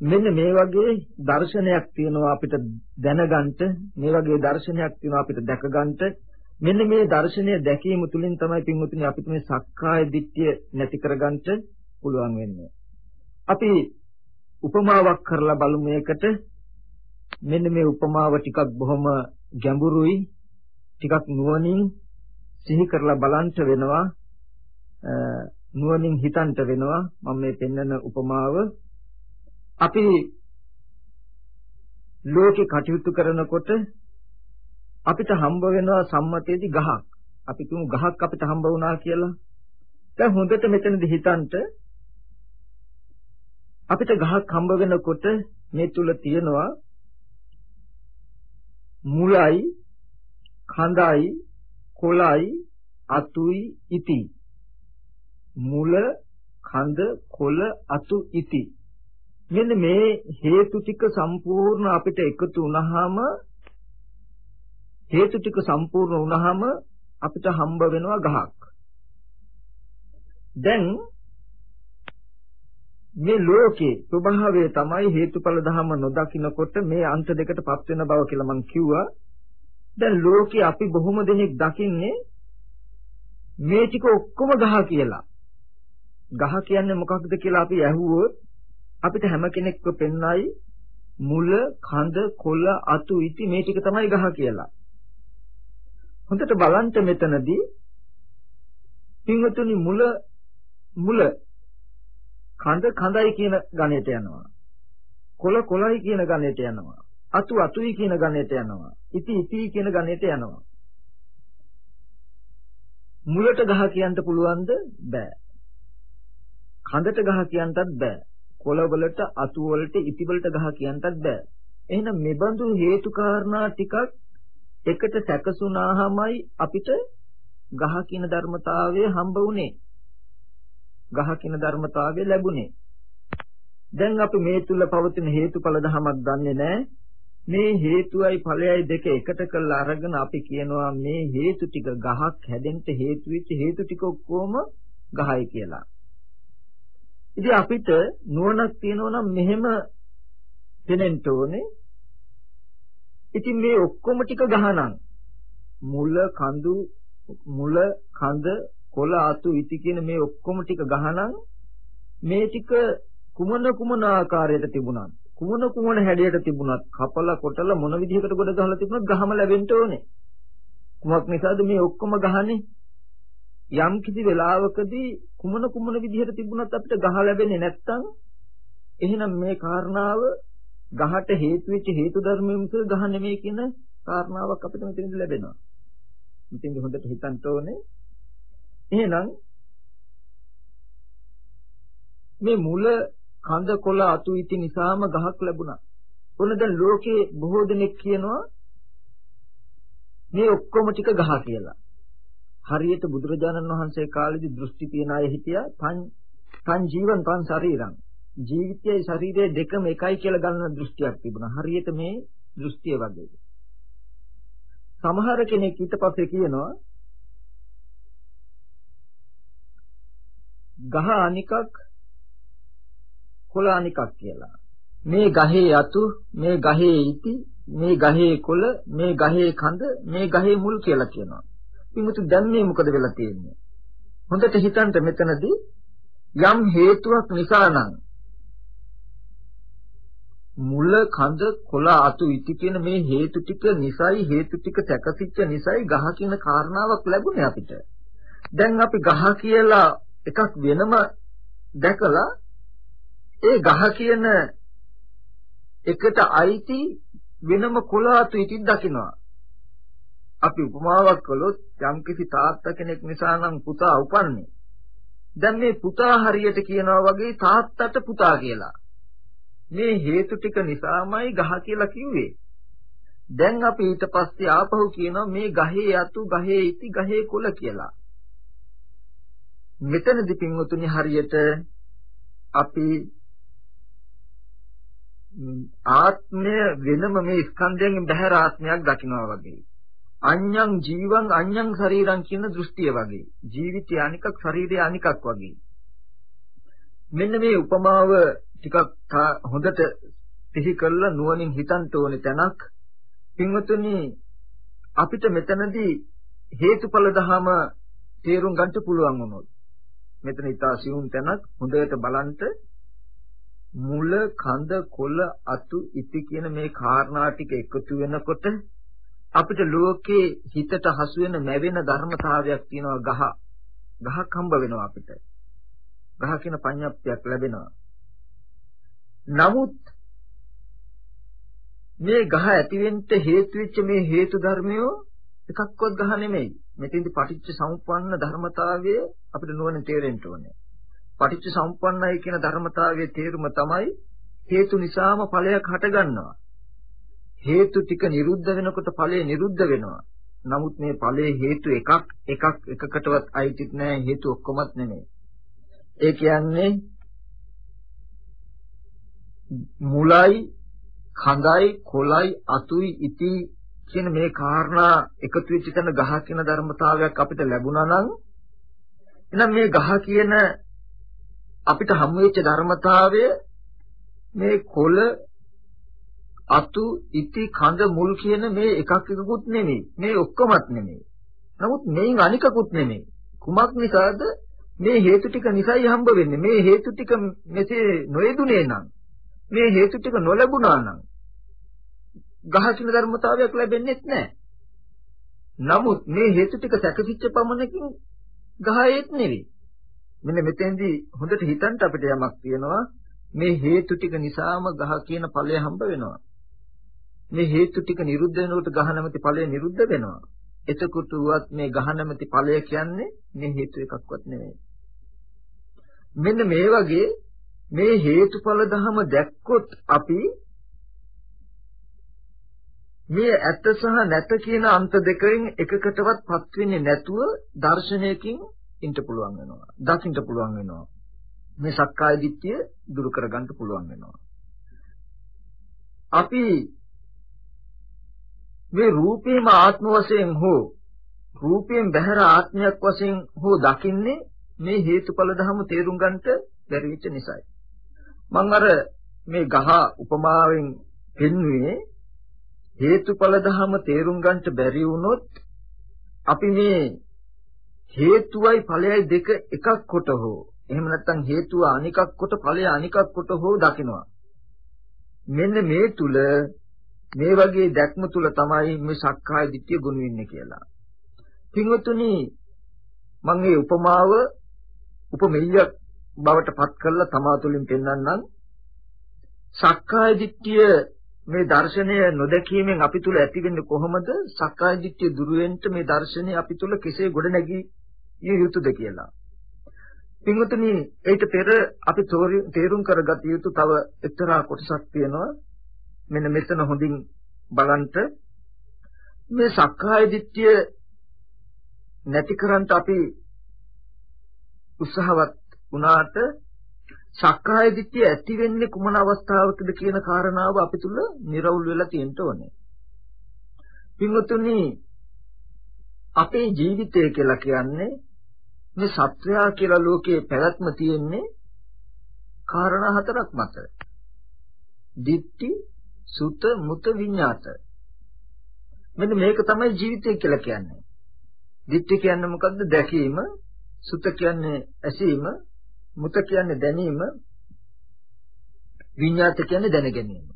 මෙන්න මේ වගේ දර්ශනයක් තියෙනවා අපිට දැනගන්න මේ වගේ දර්ශනයක් තියෙනවා අපිට දැකගන්න මෙන්න මේ දර්ශනය දැකීම තුළින් තමයි පින්වතුනි අපිට මේ සක්කාය දිට්ඨිය නැති කරගන්න පුළුවන් වෙන්නේ. අපි උපමාවක් කරලා බලමු මේකට. මෙන්න මේ උපමාව ටිකක් බොහොම ගැඹුරුයි. ටිකක් නුවණින් සිහි කරලා බලන්න වෙනවා. නුවණින් හිතන්න වෙනවා. මම මේ පෙන්වන උපමාව අපි ලෝකේ කටයුතු කරනකොට අපිට හම්බ වෙනවා සම්මතයේදී ගහක්. අපි කියමු ගහක් අපිට හම්බ වුණා කියලා. දැන් හොඳට මෙතනදී හිතන්ට අපිට ගහක් හම්බ වෙනකොට මේ තුල තියෙනවා මුලයි කඳයි කොළයි අතුයි ඉති මුල කඳ කොළ අතු ඉති මෙන්න මේ හේතු ටික සම්පූර්ණ අපිට එකතු වුණාම හේතු ටික සම්පූර්ණ වුණාම අපිට හම්බ වෙනවා ගහක්. දැන් මේ ලෝකේ ස්වභාවය තමයි හේතුඵල ධහම නොදකින්නකොට මේ අන්ත දෙකටපත් වෙන බව කියලා මම කිව්වා. දැන් ලෝකේ අපි බොහොම දෙනෙක් දකින්නේ මේ ටික ඔක්කොම ගහ කියලා. ගහ කියන්නේ මොකක්ද කියලා අපි ඇහුවොත් අපිට හැම කෙනෙක්ව පෙන්වයි මුල, කඳ, කොළ, අතු, ඉති මේ ටික තමයි ගහ කියලා. හොඳට බලන්න මෙතනදී පින්වතුනි මුල මුල කඳ කඳයි කියන ගණයට යනවා. කොළ කොළයි කියන ගණයට යනවා. අතු අතුයි කියන ගණයට යනවා. ඉති ඉති කියන ගණයට යනවා. මුලට ගහ කියන්න පුළුවන්ද? බෑ. කඳට ගහ කියන්නත් බෑ. කොළ වලට අතු වලට ඉති වලට ගහ කියන්නත් බෑ. එහෙනම් මෙබඳු හේතු කාරණා ටිකක් එකට සැකසුනාමයි අපිට ගහ කියන ධර්මතාවය හම්බ වුනේ. ගහ කියන ධර්මතාවය ලැබුණේ. දැන් අපි මේ තුල පවතින හේතුඵල ධමයක් දන්නේ නැහැ. මේ හේතුවයි ඵලයයි දෙක එකට කරලා අරගෙන අපි කියනවා මේ හේතු ටික ගහක් හැදෙන්න හේතු වෙච්ච හේතු ටික ඔක්කොම ගහයි කියලා. ඉතින් අපිට නුවණක් තියෙනවා නම් මෙහෙම පෙනෙන්න ඕනේ. ඉතින් මේ ඔක්කොම ටික ගහනම් මුල කඳු මුල කඳ කොළ අතු ඉති කියන මේ ඔක්කොම ටික ගහනම් මේ ටික කුමන කුමන ආකාරයට තිබුණත් කුමන කුමන හැඩයට තිබුණත් කපලා කොටලා මොන විදිහකට ගොඩ ගහලා තිබුණත් ගහම ලැබෙන්න ඕනේ. කුමක් නිසාද මේ ඔක්කොම ගහන්නේ? යම් කිසි වෙලාවකදී කුමන කුමන විදිහට තිබුණත් අපිට ගහ ලැබෙන්නේ නැත්නම් එහෙනම් මේ කාරණාව ගහට හේතු වෙච්ච හේතු ධර්මයෙන් මිස ගහ නෙමෙයි කියන කාරණාවක් අපිට මෙතනදී ලැබෙනවා. මෙතෙන්දි හොඳට හිතන්න ඕනේ. එහෙනම් මේ මුල කඳ කොළ අතු ඉති නිසාම ගහක් ලැබුණා. ඔන්න දැන් ලෝකේ බොහෝ දෙනෙක් කියනවා මේ ඔක්කොම ටික ගහ කියලා. හරියට බුදුරජාණන් වහන්සේ කාලේදී දෘෂ්ටි තියන අය හිටියා පං පං ජීවන් පං ශරීරං. ජීවිතයයි ශරීරයයි දෙකම එකයි කියලා ගන්න දෘෂ්ටියක් තිබුණා. හරියට මේ දෘෂ්ටිය වගේ. සමහර කෙනෙක් ඊට පස්සේ කියනවා ගහ අනිකක් කොළ අනිකක් කියලා. මේ ගහේ යතු, මේ ගහේ ඉති, මේ ගහේ කොළ, මේ ගහේ කඳ, මේ ගහේ මුල් කියලා කියනවා. පිටුතු දැන් මේ මොකද වෙලා තියෙන්නේ? හොඳට හිතන්න මෙතනදී යම් හේතුවක් නිසා නම් මුල කඳ කොළ අතු ඉති කියන මේ හේතු ටික නිසයි හේතු ටික තැකසිච්ච නිසයි ගහ කියන කාරණාවක් ලැබුණේ අපිට. දැන් අපි ගහ කියලා එකක් වෙනම දැකලා ඒ ගහ කියන එකට අයිති වෙනම කොළ අතු ඉතින් දකිනවා. අපි උපමාවක් කළොත් යම්කිසි තාත්තා කෙනෙක් නිසා නම් පුතා උපන්නේ. දැන් මේ පුතා හරියට කියනවා වගේ තාත්තට පුතා කියලා. මේ හේතු ටික නිසාමයි ගහ කියලා කිව්වේ. දැන් අපි ඊට පස්සේ ආපහු කියනවා මේ ගහේ යතු ගහේ ඉති ගහේ කොළ කියලා. මෙතනදී පින්වතුනි හරියට අපි ආත්මය වෙනම මේ ස්කන්ධයෙන් බැහැර ආත්මයක් දකිනවා වගේ. අඤ්ඤං ජීවං අඤ්ඤං ශරීරං කියන දෘෂ්ටිය වගේ. ජීවිතය අනිකක් ශරීරය අනිකක් වගේ. මෙන්න මේ උපමාව ටිකක් හොඳට සිහි කරලා නුවණින් හිතන්න ඕනේ තැනක්. පින්වතුනි අපිට මෙතනදී හේතුඵල ධහම තේරුම් ගන්න පුළුවන් වුණොත් මෙතන ඊට සිවුම් තැනක් හොඳට බලන්ට මුල කඳ කොළ අතු ඉති කියන මේ කාරණා ටික එකතු වෙනකොට අපිට ලෝකේ හිතට හසු වෙන නැවෙන ධර්මතාවයක් තියෙනවා ගහ. ගහක් හම්බ වෙනවා අපිට. ගහ කියන පඤ්ඤාප්තියක් ලැබෙනවා. නමුත් මේ ගහ ඇතිවෙන්න හේතු වෙච්ච මේ හේතු ධර්මයෝ එකක්වත් ගහ නෙමෙයි. මෙතෙන්දි පටිච්ච සමුප්පන්න ධර්මතාවය අපිට නුවණින් තේරෙන්න ඕනේ. පටිච්ච සමුප්පන්නයි කියන ධර්මතාවයේ තේරුම තමයි හේතු නිසාම ඵලයක් හටගන්නවා. හේතු ටික නිරුද්ධ වෙනකොට ඵලය නිරුද්ධ වෙනවා. නමුත් මේ ඵලයේ හේතු එකක් එකක් එකකටවත් අයිතිත් නැහැ හේතු ඔක්කොමත් නෙමෙයි. ඒ කියන්නේ මුලයි කඳයි කොළයි අතුයි ඉති කියන මේ කාරණා එකතු වෙච්ච තැන ගහ කියන ධර්මතාවයක් අපිට ලැබුණා නම් එහෙනම් මේ ගහ කියන අපිට හමු වෙච්ච ධර්මතාවය මේ කොළ අතු ඉති කඳ මුල් කියන මේ එකක් එකකුත් නෙමෙයි. මේ ඔක්කොමත් නෙමෙයි. නමුත් මේන් අනිකකුත් නෙමෙයි. කුමක් නිසාද? මේ හේතු ටික නිසයි හම්බ වෙන්නේ. මේ හේතු ටික මෙසේ නොයදුනේ නම් මේ හේතු ටික නොලැබුණා නම් ගහකින ධර්මතාවයක් ලැබෙන්නේ නැහැ නමුත් මේ හේතු ටික සැකසිච්ච පමණකින් ගහයේත් නෙවෙයි. මෙන්න මෙතෙන්දී හොඳට හිතන්න අපිට යමක් තියෙනවා. මේ හේතු ටික නිසාම ගහ කියන ඵලය හම්බ වෙනවා. මේ හේතු ටික නිරුද්ධ වෙනකොට ගහ නැමැති ඵලය නිරුද්ධ වෙනවා එතකොට උවත් මේ ගහ නැමැති ඵලය කියන්නේ මේ හේතු එකක්වත් නෙවෙයි මෙන්න මේ වගේ මේ හේතුඵල ධම දැක්කොත් අපි මේ ඇත්ත සහ නැත කියන අන්ත දෙකෙන් එකකටවත් පත් වෙන්නේ නැතුව දර්ශනයකින් ඉන්න පුළුවන් වෙනවා. දකින්න පුළුවන් වෙනවා. මේ සක්කාය දිට්ඨිය දුරු කරගන්න පුළුවන් වෙනවා. අපි මේ රූපේම ආත්ම වශයෙන් හෝ රූපයෙන් බැහැර ආත්මයක් වශයෙන් හෝ දකින්නේ මේ හේතුඵල ධර්ම තේරුම් ගන්නට බැරි වෙච්ච නිසායි. මම අර මේ ගහ උපමාවෙන් පෙන්වුවේ හේතුඵල ධම තේරුම් ගන්නට බැරි වුණොත් අපි මේ හේතුවයි ඵලයයි දෙක එකක් කොට හෝ එහෙම නැත්නම් හේතුව අනිකක් කොට ඵලය අනිකක් කොට හෝ දකිනවා මෙන්න මේ තුල මේ වගේ දැක්ම තුල තමයි මේ සක්කාය දිට්ඨිය ගොනු වෙන්නේ කියලා. පින්වතුනි මම මේ උපමාව උපමෙය්‍ය බවට පත් කරලා තමා තුළින් පෙන්වන්නම්. සක්කාය දිට්ඨිය මේ දර්ශනය නොදැකීමෙන් අපි තුල ඇති වෙන්නේ කොහොමද? සක්කාය දිට්ඨිය දුරු වෙන්න මේ දර්ශනය අපි තුල කෙසේ ගොඩ නැගී යුතුද කියලා. පින්වතුනි ඒට පෙර අපි තේරුම් කරගත යුතු තව එක්තරා කොටසක් තියෙනවා. මෙන්න මෙතන හොඳින් බලන්ට මේ සක්කාය දිට්ඨිය නැති කරන්න අපි උත්සාහවත් වුණාට සක්කාය දිට්ඨිය ඇති වෙන්නේ කුමන අවස්ථාවකද කියන කාරණාව අපි තුල නිර්වුල් වෙලා තියෙන්න ඕනේ. පින්වතුනි අපේ ජීවිතය කියලා කියන්නේ මේ සත්වයා කියලා ලෝකයේ පැවැත්ම තියෙන්නේ කාරණා හතරක් මත. දිට්ඨි සුත මුත විඤ්ඤාත. මෙන්න මේක තමයි ජීවිතය කියලා කියන්නේ. දිට්ඨි කියන්නේ මොකද්ද? දැකීම. සුත කියන්නේ ඇසීම. මුත කියන්නේ දැනීම. විඤ්ඤාත කියන්නේ දැනගැනීම.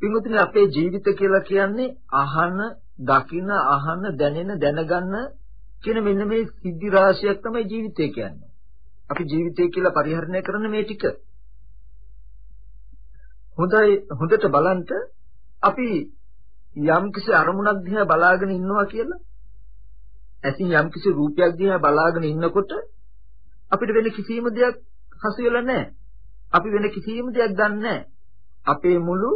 පින්වතුනි අපේ ජීවිත කියලා කියන්නේ අහන දකින අහන දැනෙන දැනගන්න කියන මෙන්න මේ සිද්ධි රාශියක් තමයි ජීවිතය කියන්නේ. අපි ජීවිතය කියලා පරිහරණය කරන මේ ටික. හොඳයි හොඳට බලන්න අපි යම් කිසි අරමුණක් දිහා බලාගෙන ඉන්නවා කියලා ඇසින් යම් කිසි රූපයක් දිහා බලාගෙන ඉන්නකොට අපිට වෙන කිසිම දෙයක් හසු වෙලා නැහැ. අපි වෙන කිසිම දෙයක් දන්නේ නැහැ. අපේ මුළු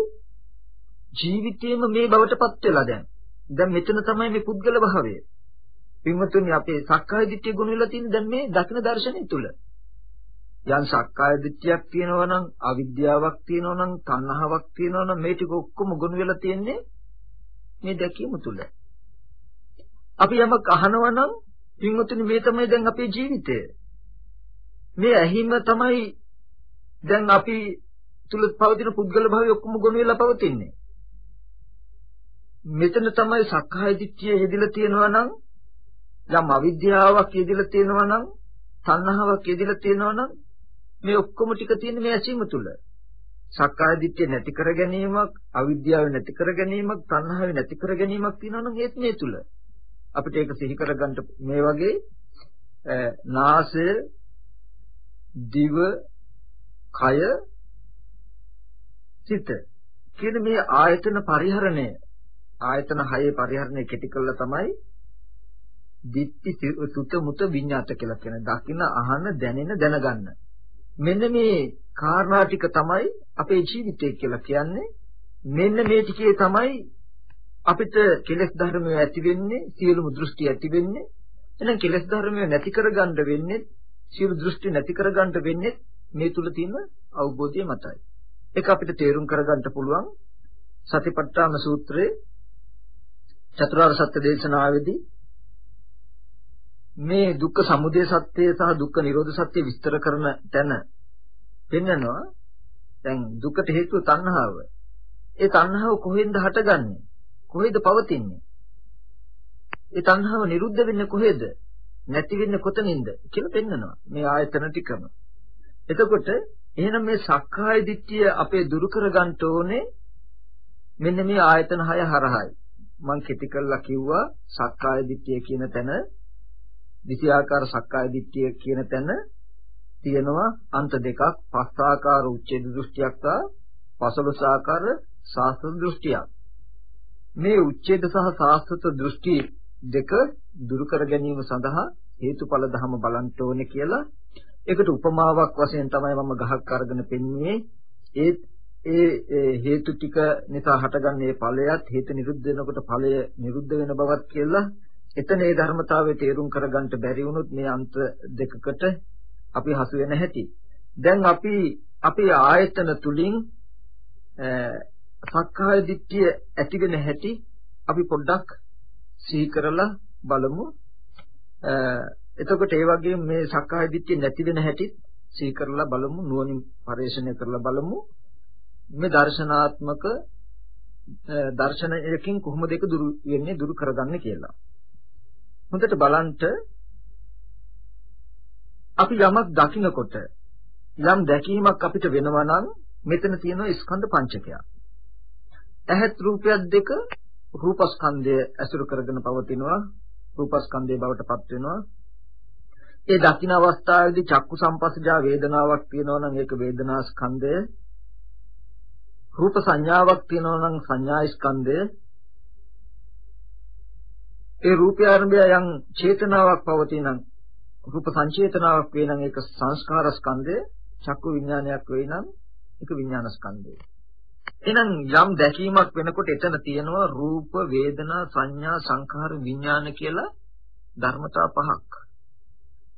ජීවිතේම මේ බවටපත් වෙලා දැන්. දැන් මෙතන තමයි මේ පුද්ගල භාවය. පින්වතුනි අපේ සක්කාය දිට්ඨිය ගුණ වෙලා තියෙන දැන් මේ දක්න දර්ශනය තුල. යම් සක්කාය දිට්ඨියක් තියෙනවා නම් අවිද්‍යාවක් තියෙනවා නම් තණ්හාවක් තියෙනවා නම් මේ ටික ඔක්කොම ගොනු වෙලා තියෙන්නේ මේ දැකීම තුල. අපි යමක් අහනවා නම් පින්වතුනි මේ තමයි දැන් අපේ ජීවිතය. මේ ඇහිම තමයි දැන් අපි තුල පවතින පුද්ගල භාවය ඔක්කොම ගොනු වෙලා පවතින්නේ. මෙතන තමයි සක්කාය දිට්ඨිය හෙදිලා තියෙනවා නම් යම් අවිද්‍යාවක් යෙදිලා තියෙනවා නම් තණ්හාවක් යෙදිලා තියෙනවා නම් මේ ඔක්කොම ටික තියෙන මේ ඇසීම තුල. සක්කාය දිට්ඨිය නැති කර ගැනීමක්, අවිද්‍යාව නැති කර ගැනීමක්, තණ්හාව නැති කර ගැනීමක් තියෙනවා නම් ඒත් මේ තුල. අපිට ඒක සිහි කරගන්න මේ වගේ නාසය, දිව, කය, සිත කියන මේ ආයතන පරිහරණය ආයතන හයේ පරිහරණය කෙටි කළා තමයි දිට්ඨි සුත මුත විඤ්ඤාත කියලා කියන දකින අහන දැනෙන දැනගන්න මෙන්න මේ කාරණා ටික තමයි අපේ ජීවිතය කියලා කියන්නේ. මෙන්න මේ ටිකේ තමයි අපිට කෙලෙස් ධර්මය ඇති වෙන්නේ, සියලුම දෘෂ්ටි ඇති වෙන්නේ. එහෙනම් කෙලෙස් ධර්මය නැති කරගන්න වෙන්නේ, සියලු දෘෂ්ටි නැති කරගන්න වෙන්නේ මේ තුල තියෙන අවබෝධය මතයි. ඒක අපිට තේරුම් කරගන්න පුළුවන් සතිපට්ඨාන සූත්‍රයේ චතුරාර්ය සත්‍ය දේශනාවේදී මේ දුක්ඛ සමුදය සත්‍ය සහ දුක්ඛ නිරෝධ සත්‍ය විස්තර කරන තැන පෙන්නනවා දැන් දුකට හේතුව තණ්හාව. ඒ තණ්හාව කොහෙන්ද හටගන්නේ? කොහෙද පවතින්නේ? ඒ තණ්හාව නිරුද්ධ වෙන්නේ කොහෙද? නැති වෙන්නේ කොතනින්ද කියලා පෙන්නනවා. මේ ආයතන ටිකම. එතකොට එහෙනම් මේ සක්කාය දිට්ඨිය අපේ දුරු කරගන්න ඕනේ මෙන්න මේ ආයතන හය හරහායි. මම කෙටි කරලා කිව්වා සක්කාය දිට්ඨිය කියන තැන විෂයාකාර සක්කාය දිට්ඨිය කියන තැන තියෙනවා අන්ත දෙකක්. පස් ආකාර උච්ඡේද දෘෂ්ටියක් සහ පසළොස් ආකාර සාස්ත්‍ර දෘෂ්ටියක්. මේ උච්ඡේද සහ සාස්ත්‍ර දෘෂ්ටි දෙක දුරු කර ගැනීම සඳහා හේතුඵල ධම බලන්න ඕනේ කියලා. ඒකට උපමාවක් වශයෙන් තමයි මම ගහක් අරගෙන පෙන්වන්නේ ඒ ඒ හේතු ටික නිසා හටගන්නේ ඵලයත් හේතු නිරුද්ධ වෙනකොට ඵලය නිරුද්ධ වෙන බවත් කියලා එතන ඒ ධර්මතාවය තේරුම් කරගන්න බැරි වුණොත් මේ අන්ත දෙකකට අපි හසු වෙන හැටි. දැන් අපි අපේ ආයතන තුලින් සක්කාය දිට්ඨිය ඇති වෙන හැටි අපි පොඩ්ඩක් සිහි කරලා බලමු. එතකොට ඒ වගේම මේ සක්කාය දිට්ඨිය නැති වෙන හැටි සිහි කරලා බලමු නුවණින් පරිශීලනය කරලා බලමු. මේ දර්ශනාත්මක දර්ශනයකින් කොහොමද ඒක දුරු වෙන්නේ දුරු කරගන්නේ කියලා. හොඳට බලන්න අපි යමක් දකිනකොට යම් දැකීමක් අපිට වෙනවා නම් මෙතන තියෙන ස්කන්ධ පංචකයක්. ඇහත් රූපයක් දෙක රූපස්කන්ධය ඇසුරු කරගෙන පවතිනවා. රූපස්කන්ධයේ බවට පත් වෙනවා. ඒ දකින්න අවස්ථාවේදී චක්කු සම්පස්සජා වේදනාවක් තියෙනවා නම් ඒක වේදනා ස්කන්ධය රූප සංඥාවක් තියෙනවා නම් සංඥා ස්කන්ධය ඒ රූපය ආරම්භය යම් චේතනාවක් පවතිනනම් රූප සංචේතනාවක් වේ නම් ඒක සංස්කාර ස්කන්ධය චක්කු විඥානයක් වේ නම් ඒක විඥාන ස්කන්ධය. එහෙනම් යම් දැකීමක් වෙනකොට එතන තියෙනවා රූප වේදනා සංඥා සංඛාර විඥාන කියලා ධර්මතා පහක්.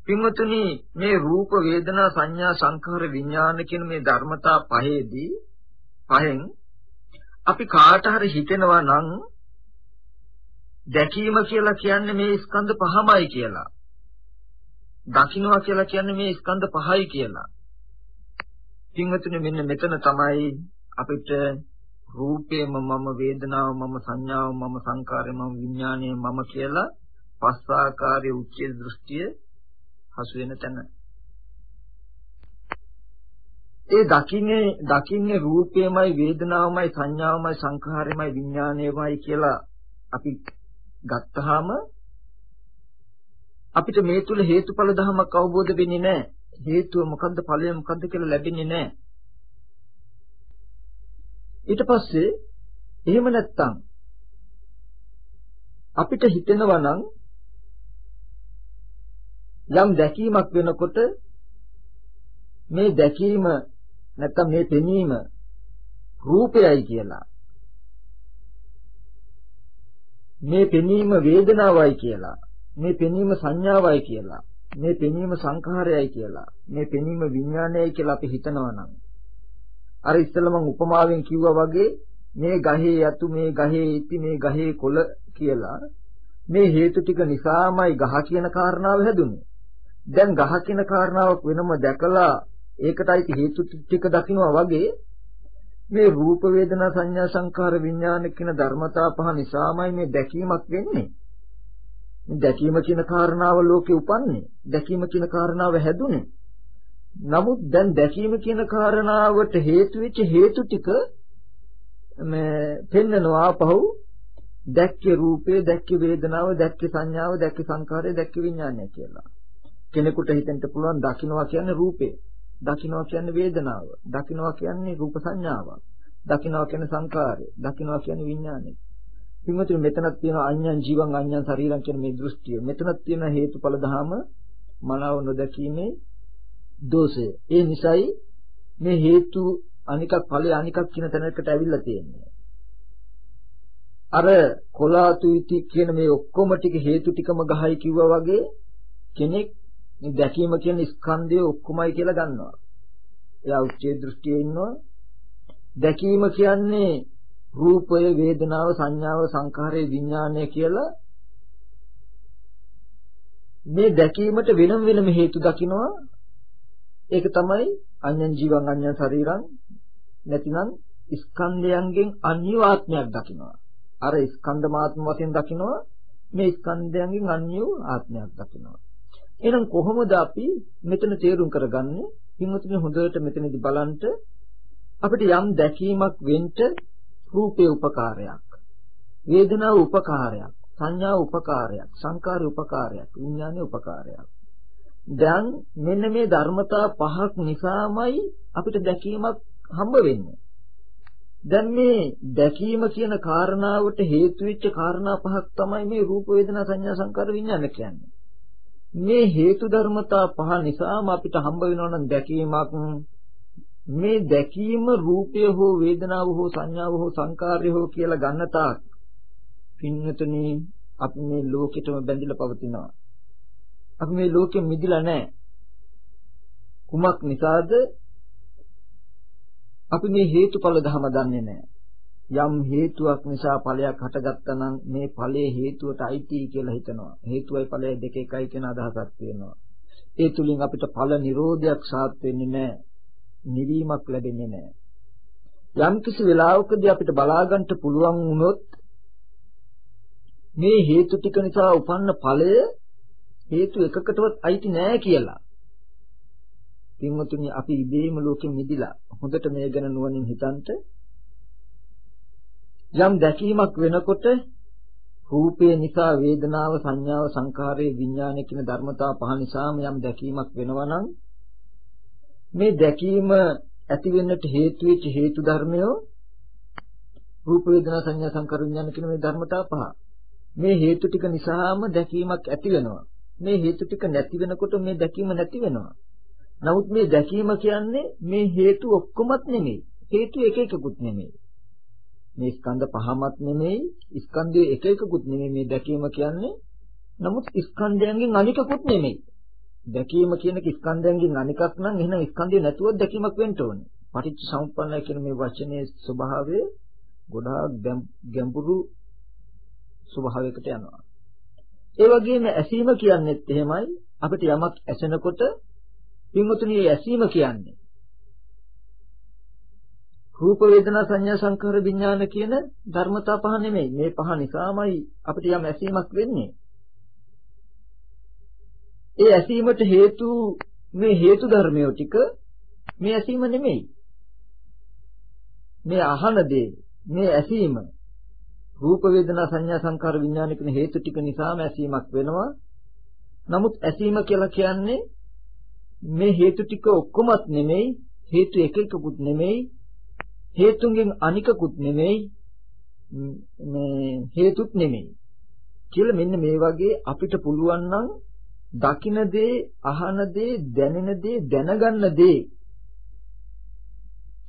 පින්වතුනි මේ රූප වේදනා සංඥා සංඛාර විඥාන කියන මේ ධර්මතා පහේදී පහෙන් අපි කාට හරි හිතෙනවා නම් දැකීම කියලා කියන්නේ මේ ස්කන්ධ පහමයි කියලා. දකින්නවා කියලා කියන්නේ මේ ස්කන්ධ පහයි කියලා. පින්වතුනි මෙන්න මෙතන තමයි අපිට රූපේම මම වේදනාව මම සංඥාව මම සංකාරය මම විඥානය මම කියලා පස් ආකාරයේ උච්චේ දෘෂ්ටිය හසු වෙන තැන. ඒ දකින්නේ දකින්නේ රූපයමයි වේදනාවමයි සංඥාවමයි සංඛාරයමයි විඥානයමයි කියලා අපි ගත්තාම අපිට මේ තුල හේතුඵල ධමයක් අවබෝධ වෙන්නේ නැහැ. හේතුව මොකද්ද ඵලය මොකද්ද කියලා ලැබෙන්නේ නැහැ. ඊට පස්සේ එහෙම නැත්තම් අපිට හිතෙනවා නම් යම් දැකීමක් වෙනකොට මේ දැකීම නැත්තම් මේ පෙනීම රූපයයි කියලා මේ පෙනීම වේදනාවයි කියලා මේ පෙනීම සංඥාවයි කියලා මේ පෙනීම සංඛාරයයි කියලා මේ පෙනීම විඥානයයි කියලා අපි හිතනවා නම් අර ඉස්සෙල්ලා මම උපමාවෙන් කිව්වා වගේ මේ ගහේ යතු මේ ගහේ ඉති මේ ගහේ කොළ කියලා මේ හේතු ටික නිසාමයි ගහ කියන කාරණාව හැදුනේ. දැන් ගහ කියන කාරණාවක් වෙනම දැකලා ඒකටයි හේතු ටික දකින්නවා වගේ මේ රූප වේදනා සංඥා සංකාර විඥාන කියන ධර්මතා පහ නිසාමයි මේ දැකීමක් වෙන්නේ. දැකීම කියන කාරණාව ලෝකේ උපන්නේ. දැකීම කියන කාරණාව හැදුනේ. නමුත් දැන් දැකීම කියන කාරණාවට හේතු වෙච්ච හේතු ටික මේ පෙන්නනවා ආපහු දැක්කේ රූපේ දැක්කේ වේදනාව දැක්කේ සංඥාව දැක්කේ සංකාරය දැක්කේ විඥානය කියලා. කෙනෙකුට හිතෙන්න පුළුවන් දකින්නවා කියන්නේ රූපේ. දකින්නවා කියන්නේ වේදනාව. දකින්නවා කියන්නේ රූප සංඥාව. දකින්නවා කියන්නේ සංකාරය. දකින්නවා කියන්නේ විඥානය. පින්වතුනි මෙතනක් තියෙන අඤ්ඤං ජීවං අඤ්ඤං ශරීරං කියන මේ දෘෂ්ටිය. මෙතනක් තියෙන හේතුඵල ධහම මනාව නොදැකීමේ දෝෂය. ඒ නිසායි මේ හේතු අනිකක් ඵලය අනිකක් කියන තැනකට ඇවිල්ලා තියෙන්නේ. අර කොලාතුයිති කියන මේ ඔක්කොම ටික හේතු ටිකම ගහයි කිව්වා වගේ කෙනෙක් මේ දැකීම කියන ස්කන්ධය ඔක්කොමයි කියලා ගන්නවා. එයා උච්චේ දෘෂ්ටියේ ඉන්නවා. දැකීම කියන්නේ රූපය, වේදනාව, සංඥාව, සංඛාරය, විඥානය කියලා මේ දැකීමට වෙනම වෙනම හේතු දකිනවා ඒක තමයි අඤ්ඤං ජීවං අඤ්ඤං ශරීරං නැතිනම් ස්කන්ධයන්ගෙන් අන්‍යවාත්මයක් දකිනවා. අර ස්කන්ධ මාත්ම වශයෙන් දකිනවා මේ ස්කන්ධයන්ගෙන් අන්‍ය ආත්මයක් දකිනවා. එහෙනම් කොහොමද අපි මෙතන තේරුම් කරගන්නේ? හිමුතුනි හොඳට මෙතනදී බලන්න අපිට යම් දැකීමක් වෙන්න රූපේ උපකාරයක්. වේදනාව උපකාරයක්. සංඥා උපකාරයක්. සංකාර උපකාරයක්. විඥානයේ උපකාරයක්. දැන් මෙන්න මේ ධර්මතා පහක් නිසාමයි අපිට දැකීමක් හම්බ වෙන්නේ. දැන් මේ දැකීම කියන කාරණාවට හේතු වෙච්ච කාරණා පහක් තමයි මේ රූප වේදනා සංඥා සංකාර විඥාන කියන්නේ. මේ හේතු ධර්මතා පහ නිසාම අපිට හම්බ වෙනවා නම් දැකීමක් මේ දැකීම රූපය හෝ වේදනාව හෝ සංඥාව හෝ සංකාරය හෝ කියලා ගන්න තාක් පින්නතුනි අපි මේ ලෝකෙටම බැඳිලා පවතිනවා අපි මේ ලෝකෙ මිදිලා නැහැ. කුමක් නිසාද? අපි මේ හේතුඵල ධම දන්නේ නැහැ. යම් හේතුවක් නිසා ඵලයක් හටගත්තා නම් මේ ඵලයේ හේතුවට අයිති කියලා හිතනවා. හේතුවයි ඵලයයි දෙක එකයි කියන අදහසක් තියෙනවා. ඒ තුලින් අපිට ඵල නිරෝධයක් සාත් වෙන්නේ නැහැ. නිවීමක් ලැබෙන්නේ නැහැ. යම් කිසි වෙලාවකදී අපිට බලා ගන්නට පුළුවන් වුණොත් මේ හේතු ටික නිසා උපන්න ඵලය හේතු එකකටවත් අයිති නෑ කියලා. පින්වතුනි අපි ඉබේම ලෝකෙ මිදිලා හොඳට මේ ගැන නුවණින් හිතන්ට යම් දැකීමක් වෙනකොට රූපේ නිසා වේදනාව සංඥාව සංකාරයේ විඥානය කියන ධර්මතා පහ නිසාම යම් දැකීමක් වෙනවා නම් මේ දැකීම ඇති වෙන්නට හේතු වෙච්ච හේතු ධර්මයෝ රූප වේදනා සංඥා සංකාර විඥාන කියන මේ ධර්මතා පහ. මේ හේතු ටික නිසාම දැකීමක් ඇති වෙනවා. මේ හේතු ටික නැති වෙනකොට මේ දැකීම නැති වෙනවා. නමුත් මේ දැකීම කියන්නේ මේ හේතු ඔක්කොමත් නෙමෙයි. හේතු එක එකකුත් නෙමෙයි. මේ ස්කන්ධ පහමත් නෙමෙයි ස්කන්ධයේ එක එකකුත් නෙමෙයි මේ දැකීම කියන්නේ. නමුත් ස්කන්ධයන්ගෙන් අනිකකුත් නෙමෙයි. දැකීම කියන ස්කන්ධයන්ගෙන් අනිකක් නම් එහෙනම් ස්කන්ධය නැතුව දැකීමක් වෙන්න ඕනේ. පටිච්ච සමුප්පන්නය කියන මේ වචනේ ස්වභාවය ගොඩාක් ගැඹුරු ස්වභාවයකට යනවා. ඒ වගේම ඇසීම කියන්නේත් එහෙමයි. අපිට යමක් ඇසෙනකොට පින්වතුනි ඇසීම කියන්නේ රූප වේදනා සංඥා සංකාර විඥාන කියන ධර්මතා පහ නෙමෙයි. මේ පහ නිසාමයි අපිට යම් ඇසීමක් වෙන්නේ. ඒ ඇසීමට හේතු මේ හේතු ධර්මයෝ ටික මේ ඇසීම නෙමෙයි. මේ අහන දේ මේ ඇසීම රූප වේදනා සංඥා සංකාර විඥාන කියන හේතු ටික නිසාම ඇසීමක් වෙනවා. නමුත් ඇසීම කියලා කියන්නේ මේ හේතු ටික ඔක්කොමත් නෙමෙයි හේතු එක එකකුත් නෙමෙයි හේතුන්ගෙන් අනිකකුත් නෙමෙයි මේ හේතුත් නෙමෙයි. කියලා මෙන්න මේ වගේ අපිට පුළුවන් නම් දකින දේ අහන දේ දැනෙන දේ දැනගන්න දේ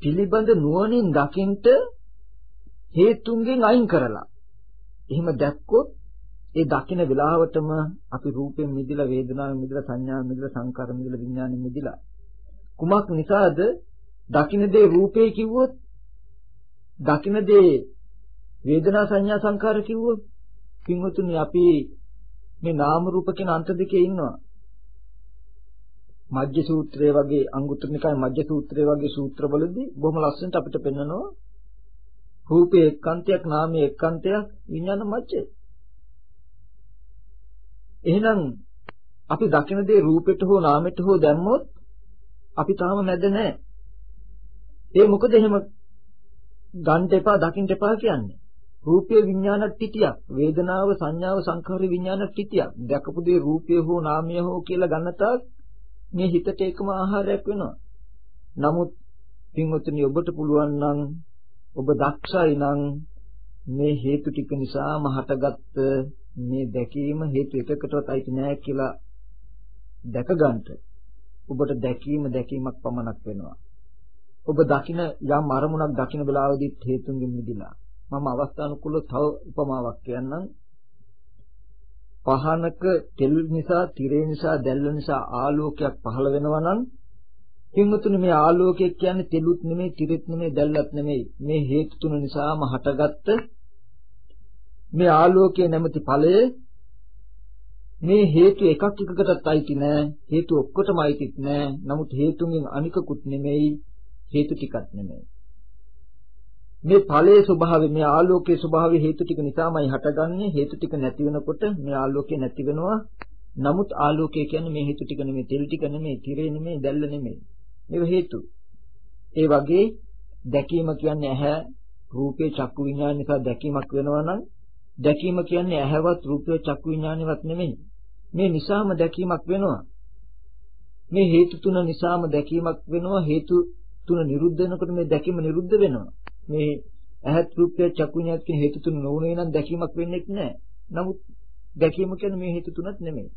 පිළිබඳ නුවණින් දකින්ට හේතුන්ගෙන් අයින් කරලා. එහෙම දැක්කොත් ඒ දකින වෙලාවටම අපි රූපයෙන් මිදිලා වේදනාවෙන් මිදිලා සංඥාවෙන් මිදිලා සංකාරයෙන් මිදිලා විඥාණයෙන් මිදිලා කුමක් නිසාද? දකින දේ රූපේ කිව්වොත් දකින දේ වේදනා සංඥා සංකාර කිව්වොත් පින්වතුනි අපි මේ නාම රූප කියන අන්ත දෙකේ ඉන්නවා. මජ්ජ සූත්‍රය වගේ අංගුත්තර නිකාය මජ්ජ සූත්‍රය වගේ සූත්‍රවලදී බොහොම ලස්සනට අපිට පෙන්නනවා රූපේ එක්කන්තයක් නාමයේ එක්කන්තයක් විඥාන මජ්ජේ. එහෙනම් අපි දකින දේ රූපෙට හෝ නාමෙට හෝ දැම්මොත් අපි තාම නැද නැහැ. ඒ මොකද එහෙම ගන්න එපා දකින්න එපා කියන්නේ. රූපේ විඥාන ටිතියක් වේදනාව සංඥාව සංඛාර විඥාන ටිතියක් දැකපු දේ රූපය හෝ නාමය හෝ කියලා ගන්න තාක් මේ හිතට එකම ආහාරයක් වෙනවා. නමුත් පින්වතුනි ඔබට පුළුවන් නම් ඔබ දක්ෂයි නම් මේ හේතු ටික නිසාම හටගත්ත මේ දැකීම හේතු එකකටවත් අයිති නෑ කියලා දැක ගන්නට ඔබට දැකීම දැකීමක් පමණක් වෙනවා. ඔබ දකින යම් අරමුණක් දකින වෙලාවෙදී හේතුන්ගෙන් මිදිලා මම අවස්ථානුකූලව තව උපමාවක් කියන්නම්. පහනක තෙල් නිසා තිරේ නිසා දැල්ල නිසා ආලෝකයක් පහළ වෙනවා නම් පින්වතුනි මේ ආලෝකය කියන්නේ තෙලුත් නෙමෙයි තිරෙත් නෙමෙයි දැල්ලත් නෙමෙයි. මේ හේතු තුන නිසාම හටගත්ත මේ ආලෝකයේ නැමැති ඵලය මේ හේතු එකක් එකකටත් අයිති නෑ. හේතු ඔක්කොටම අයිතිත් නෑ. නමුත් හේතුන්ගෙන් අනිකකුත් නෙමෙයි. හේතු ටිකක් නෙමෙයි. මේ ඵලයේ ස්වභාවය මේ ආලෝකයේ ස්වභාවය හේතු ටික නිසාමයි හටගන්නේ. හේතු ටික නැති වෙනකොට මේ ආලෝකය නැති වෙනවා. නමුත් ආලෝකය කියන්නේ මේ හේතු ටික නෙමෙයි තෙල් ටික නෙමෙයි තිරේ නෙමෙයි දැල්ල නෙමෙයි. මේව හේතු. ඒ වගේ දැකීම කියන්නේ ඇහැ රූපේ චක්කු විඥාන නිසා දැකීමක් වෙනවා නම් දැකීම කියන්නේ ඇහැවත් රූපේ චක්කු විඥානවත් නෙමෙයි. මේ නිසාම දැකීමක් වෙනවා. මේ හේතු තුන නිසාම දැකීමක් වෙනවා. හේතු තුන නිරුද්ධ වෙනකොට මේ දැකීම නිරුද්ධ වෙනවා. මේ ඇහත් රූපය චක්කුඤ්ඤාත් කියන හේතු තුන නොවුනේ නම් දැකීමක් වෙන්නේ නැහැ. නමුත් දැකීම කියන්නේ මේ හේතු තුනක් නෙමෙයි.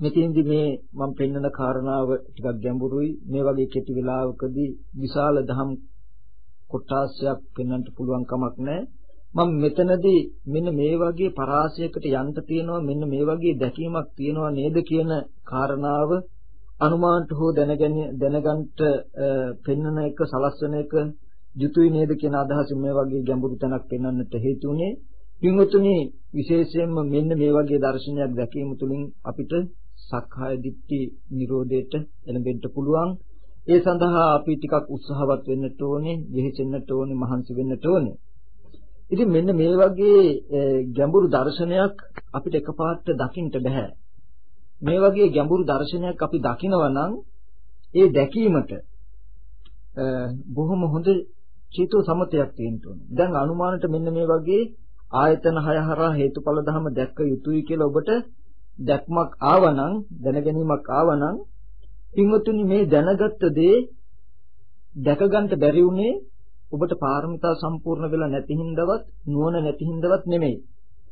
මෙතෙන්දි මේ මම පෙන්වන කාරණාව ටිකක් ගැඹුරුයි. මේ වගේ කෙටි වෙලාවකදී විශාල දහම් කොටාසයක් පෙන්වන්න පුළුවන් කමක් නැහැ. මම මෙතනදී මෙන්න මේ වගේ පරාසයකට යන්න තියෙනවා මෙන්න මේ වගේ දැකීමක් තියෙනවා නේද කියන කාරණාව අනුමානට හෝ දැනගෙන දැනගන්නට පෙන්වන එක සලස්වන එක යුතුය නේද කියන අදහසින් මේ වගේ ගැඹුරු තැනක් පෙන්වන්නට හේතු උනේ පින්වතුනි විශේෂයෙන්ම මෙන්න මේ වගේ දර්ශනයක් දැකීම තුළින් අපිට සක්කාය දිට්ඨි නිරෝධයට එළඹෙන්න පුළුවන් ඒ සඳහා අපි ටිකක් උත්සාහවත් වෙන්නට ඕනේ, වෙහෙසෙන්නට ඕනේ, මහන්සි වෙන්නට ඕනේ. ඉතින් මෙන්න මේ වගේ ගැඹුරු දර්ශනයක් අපිට එකපාරට දකින්න බෑ. මේ වගේ ගැඹුරු දර්ශනයක් අපි දකිනවා නම් ඒ දැකීමට බොහොම හොඳ චේතෝ සමතයක් තියෙන්න ඕනේ. දැන් අනුමානට මෙන්න මේ වගේ ආයතන හය හරහා හේතුඵල ධම දැක්ක යුතුයි කියලා ඔබට දැක්මක් ආවනම් දැනගැනීමක් ආවනම් පින්වතුනි මේ දැනගත්ත දේ දැක ගන්න බැරි උනේ ඔබට පාරමිතා සම්පූර්ණ වෙලා නැති හින්දාවත් නුවණ නැති හින්දාවත් නෙමෙයි.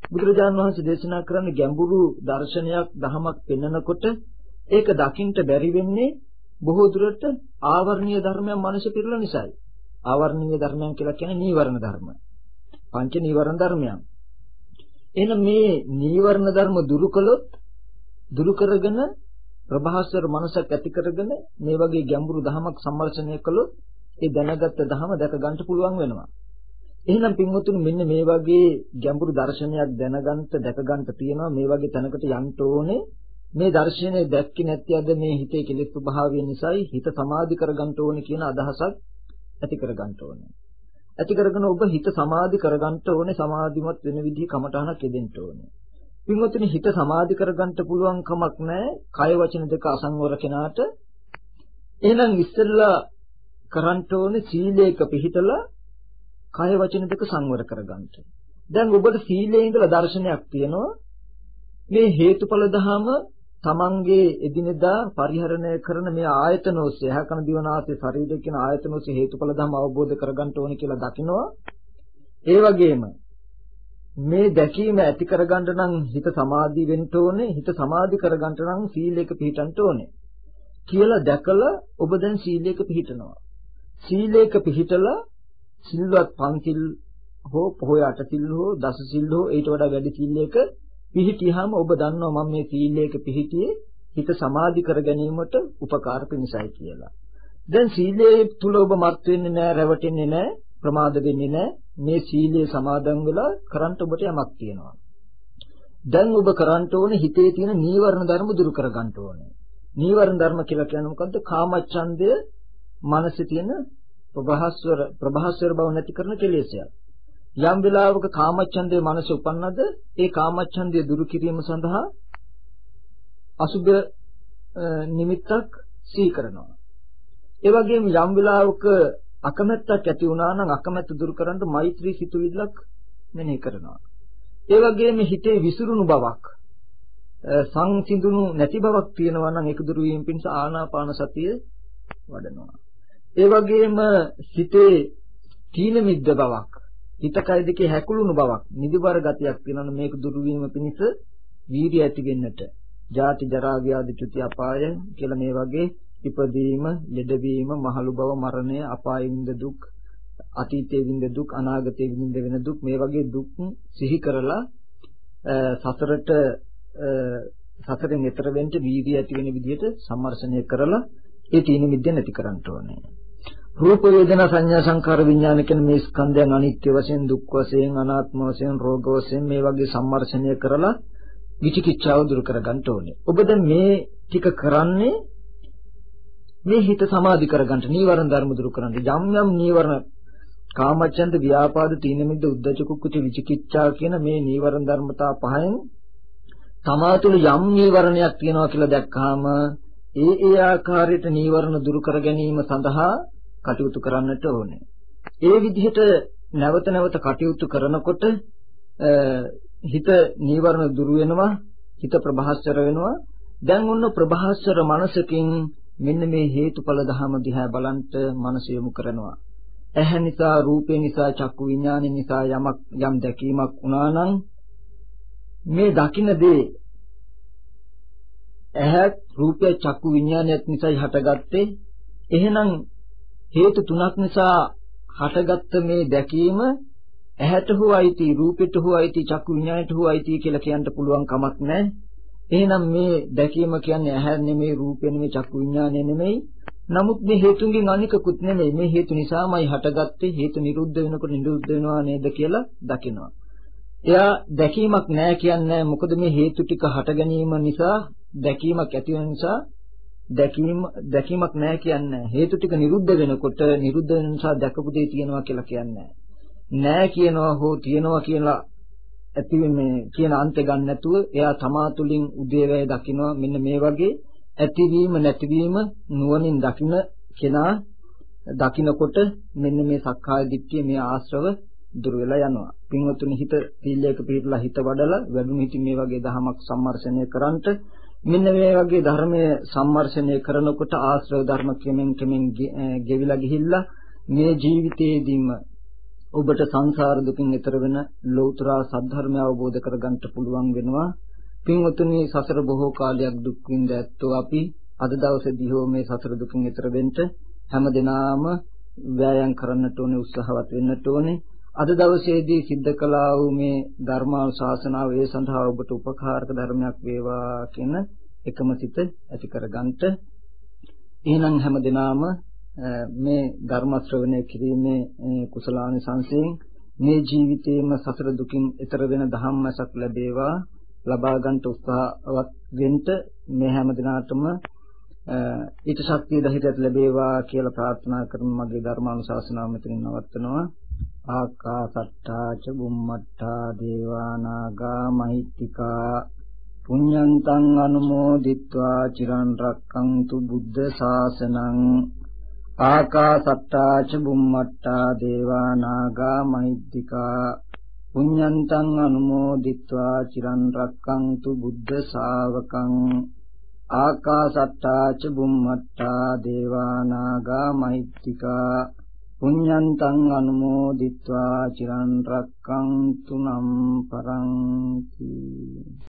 බුදුරජාණන් වහන්සේ දේශනා කරන්නේ ගැඹුරු දර්ශනයක් දහමක් පෙන්වනකොට ඒක දකින්න බැරි වෙන්නේ බොහෝ දුරට ආවර්ණීය ධර්මයන් මනස පිරලා නිසායි. ආවර්ණීය ධර්මයන් කියලා කියන්නේ නීවරණ ධර්ම. පංච නීවරණ ධර්මයන්. එහෙනම් මේ නීවරණ ධර්ම දුරු කළොත් දුරු කරගෙන ප්‍රභාස්වර මනසක් ඇති කරගෙන මේ වගේ ගැඹුරු ධමයක් සම්මර්ෂණය කළොත් ඒ දැනගත්ත ධම දැක ගන්න පුළුවන් වෙනවා. එහෙනම් පින්වතුනි මෙන්න මේ වගේ ගැඹුරු දර්ශනයක් දැනගන්න දැක ගන්න තියෙනවා මේ වගේ තැනකට යන්න ඕනේ. මේ දර්ශනය දැක්කේ නැති අද මේ හිතේ කෙලෙස් ස්වභාවය නිසායි හිත සමාධි කරගන්න ඕනේ කියන අදහසක් ඇති කරගන්න ඕනේ. ඇති කරගෙන ඔබ හිත සමාධි කරගන්න ඕනේ සමාධිමත් වෙන විදිහ කමටහනක් යෙදෙන්න ඕනේ. පින්වත්නි හිත සමාධි කරගන්න පුළුවන් කමක් නැහැ කය වචන දෙක අසංවර කෙනාට. එහෙනම් ඉස්සෙල්ලා කරන්න ඕනේ සීලයක පිහිටලා කය වචන දෙක සංවර කරගන්න. දැන් ඔබට සීලයේ ඉඳලා දර්ශනයක් තියෙනවා මේ හේතුඵල ධහම තමන්ගේ එදිනෙදා පරිහරණය කරන මේ ආයතන ඔස්සේ යහකන දිවනාසේ ශරීරය කියන ආයතන ඔස්සේ හේතුඵල ධම අවබෝධ කරගන්න ඕනේ කියලා දකිනවා. ඒ වගේම මේ දැකීම ඇති කරගන්න නම් හිත සමාධි වෙන්න ඕනේ. හිත සමාධි කරගන්න නම් සීලයක පිළිටන්න ඕනේ. කියලා දැකලා ඔබ දැන් සීලයක පිළිටනවා. සීලයක පිළිටලා සිල්වත් පන්සිල් හෝ පොහොය අටසිල් හෝ දස සිල් හෝ ඊට වඩා වැඩි සීලයක පිහිටියාම ඔබ දන්නවා මම මේ සීලයක පිහිටියේ හිත සමාධි කර ගැනීමට උපකාර පිණිසයි කියලා. දැන් සීලයේ තුල ඔබ මත් වෙන්නේ නැහැ, රැවටෙන්නේ නැහැ, ප්‍රමාද වෙන්නේ නැහැ. මේ සීලය සමාදන් වෙලා කරන්න ඔබට යමක් තියෙනවා. දැන් ඔබ කරන්න ඕනේ හිතේ තියෙන නීවරණ ධර්ම දුරු කර ගන්න ඕනේ. නීවරණ ධර්ම කියලා කියන්නේ මොකද්ද? කාමච්ඡන්දය, මනසේ තියෙන ප්‍රභාස්වර ප්‍රභාස්වර බව නැති කරන කෙලෙසයක්. යම් වෙලාවක කාමච්ඡන්දේ මනස උපන්නද ඒ කාමච්ඡන්දය දුරු කිරීම සඳහා අසුබ නිමිත්තක් සිහි කරනවා. ඒ වගේම යම් වෙලාවක අකමැත්තක් ඇති වුණා නම් අකමැත්ත දුරු කරන්න මෛත්‍රී සිතුවිල්ලක් මෙනෙහි කරනවා. ඒ වගේම හිතේ විසිරුණු බවක් සංසිඳුණු නැති බවක් තියෙනවා නම් ඒක දුරු වීම පිණිස ආනාපාන සතිය වඩනවා. ඒ වගේම හිතේ තීන මිද්ද බවක් හිත කය දෙකේ හැකුළුණු බවක් නිදිබර ගතියක් තියෙනවා මේක දුරු වීම පිණිස වීර්ය ඇති වෙන්නට. ජාති ජරා ව්‍යාධි චුති අපාය කියලා මේ වගේ ඉපදීම ලෙඩවීම මහලු බව මරණය අපායේ විඳ දුක් අතීතයේ විඳ දුක් අනාගතයේ විඳ වෙන දුක් මේ වගේ දුක් සිහි කරලා සසරට සසරෙන් එතර වෙන්න වීර්ය ඇති වෙන විදිහට සම්මර්ෂණය කරලා ඒ තීන මිද්ද නැති කරන්න ඕනේ. රූප වේදනා සංඥා සංකාර විඥාන කියන මේ ස්කන්ධයන් අනිත්‍ය වශයෙන් දුක් වශයෙන් අනාත්ම වශයෙන් රෝග වශයෙන් මේ වගේ සම්මර්ෂණය කරලා විචිකිච්ඡාව දුරු කරගන්න ඕනේ. ඔබ දැන් මේ ටික කරන්නේ මේ හිත සමාධි කරගන්න නීවරණ ධර්ම දුරු කරන්න. යම් යම් නීවරණ කාමච්ඡන්ද ව්‍යාපාද තීන මිද්ද උද්ධච්ච කුක්කුච විචිකිච්ඡා කියන මේ නීවරණ ධර්මතා පහෙන් තමා තුළ යම් නීවරණයක් තියෙනවා කියලා දැක්කහම ඒ ඒ ආකාරයට නීවරණ දුරු කර ගැනීම සඳහා කටයුතු කරන්නට ඕනේ. ඒ විදිහට නැවත නැවත කටයුතු කරනකොට හිත නීවරණ දුරු වෙනවා, හිත ප්‍රභාස්වර වෙනවා. දැන් ඔන්න ප්‍රභාස්වර මනසකින් මෙන්න මේ හේතුඵල ධහම දිහා බලන්ට මනස යොමු කරනවා. ඇහැ නිසා, රූපේ නිසා, චක්කු විඥානේ නිසා යමක් යම් දැකීමක් වුණා නම් මේ දකින්න දේ ඇහත් රූපය චක්කු විඥානයත් නිසායි හටගත්තේ එහෙනම් හේතු තුනක් නිසා හටගත්ත මේ දැකීම ඇහැට හෝ අයිති රූපෙට හෝ අයිති චක්කු විඤ්ඤාණයට හෝ අයිති කියලා කියන්න පුළුවන් කමක් නැහැ. එහෙනම් මේ දැකීම කියන්නේ ඇහැ නෙමෙයි රූපෙ නෙමෙයි චක්කු විඤ්ඤාණය නෙමෙයි. නමුත් මේ හේතුන්ගෙන් අනිකකුත් නෙමෙයි. මේ හේතු නිසාමයි හටගත්තේ. හේතු නිරුද්ධ වෙනකොට නිරුද්ධ වෙනවා නේද කියලා දකිනවා. එයා දැකීමක් නැහැ කියන්නේ මොකද මේ හේතු ටික හට ගැනීම නිසා දැකීමක් ඇති වෙන නිසා දැකීම දැකීමක් නැහැ කියන්නේ. හේතු ටික නිරුද්ධ වෙනකොට නිරුද්ධ වෙන නිසා දැකපු දේ තියෙනවා කියලා කියන්නේ නැහැ. කියනවා හෝ තියෙනවා කියලා ඇති මේ කියන අන්තය ගන්න නැතුව එයා තමා තුළින් උදේවැය දකිනවා. මෙන්න මේ වගේ ඇතිවීම නැතිවීම නුවණින් දකින කෙනා දකිනකොට මෙන්න මේ සක්කාය දිට්ඨිය මේ ආශ්‍රව දුර වෙලා යනවා. පින්වතුනි හිත සීලයක පිළිපලා හිත වඩලා වැඩුණු හිතින් මේ වගේ දහමක් සම්මර්ෂණය කරන්ට මෙන්න මේ වගේ ධර්මයේ සම්මර්ෂණය කරනකොට ආශ්‍රව ධර්ම කෙමෙන් කෙමෙන් ගෙවිලා ගිහිල්ලා මේ ජීවිතයේදීම ඔබට සංසාර දුකින් එතර වෙන ලෞතර සද්ධර්මය අවබෝධ කරගන්න පුළුවන් වෙනවා. පින්වතුනි සසර බොහෝ කාලයක් දුක් විඳ ඇත්තෝ අපි අද දවසේදී හෝ මේ සසර දුකින් එතර වෙන්න හැම දිනාම ව්‍යායාම් කරන්නට ඕනේ උත්සාහවත් වෙන්නට ඕනේ. අද දවසේදී සිද්ධ කළා වූ මේ ධර්මානුශාසනාව ඒ සඳහා ඔබට උපකාරක ධර්මයක් වේවා කියන එකම සිත ඇති කරගන්නට. එහෙනම් හැම දිනාම මේ ධර්ම ශ්‍රවණය කිරීමේ කුසලානිසංසයෙන් මේ ජීවිතේම සසර දුකින් එතර වෙන ධම්මසක් ලැබේවා. ලබා ගන්නට උත්සාහවත් වෙන්න මේ හැම දිනාටම ඊට ශක්තිය ධෛර්යයක් ලැබේවා කියලා ප්‍රාර්ථනා කරන මගේ ධර්මානුශාසනාව මෙතනින් නවත්වනවා. ආකාසට්ටා ච බුම්මට්ටා දේවා නාග මහිත්‍තිකා පුඤ්ඤන්තං අනුමෝදිත්වා චිරන් රක්කන්තු බුද්ධ ශාසනං ආකාසට්ටා ච බුම්මට්ටා දේවා නාග මහිත්‍තිකා පුඤ්ඤන්තං අනුමෝදිත්වා චිරන් රක්කන්තු බුද්ධ ශාවකං ආකාසට්ටා ච බුම්මට්ටා දේවා නාග මහිත්‍තිකා පුඤ්ඤන්තං අනුමෝදිත්වා චිරන් රක්කන්තු නම් පරන්ති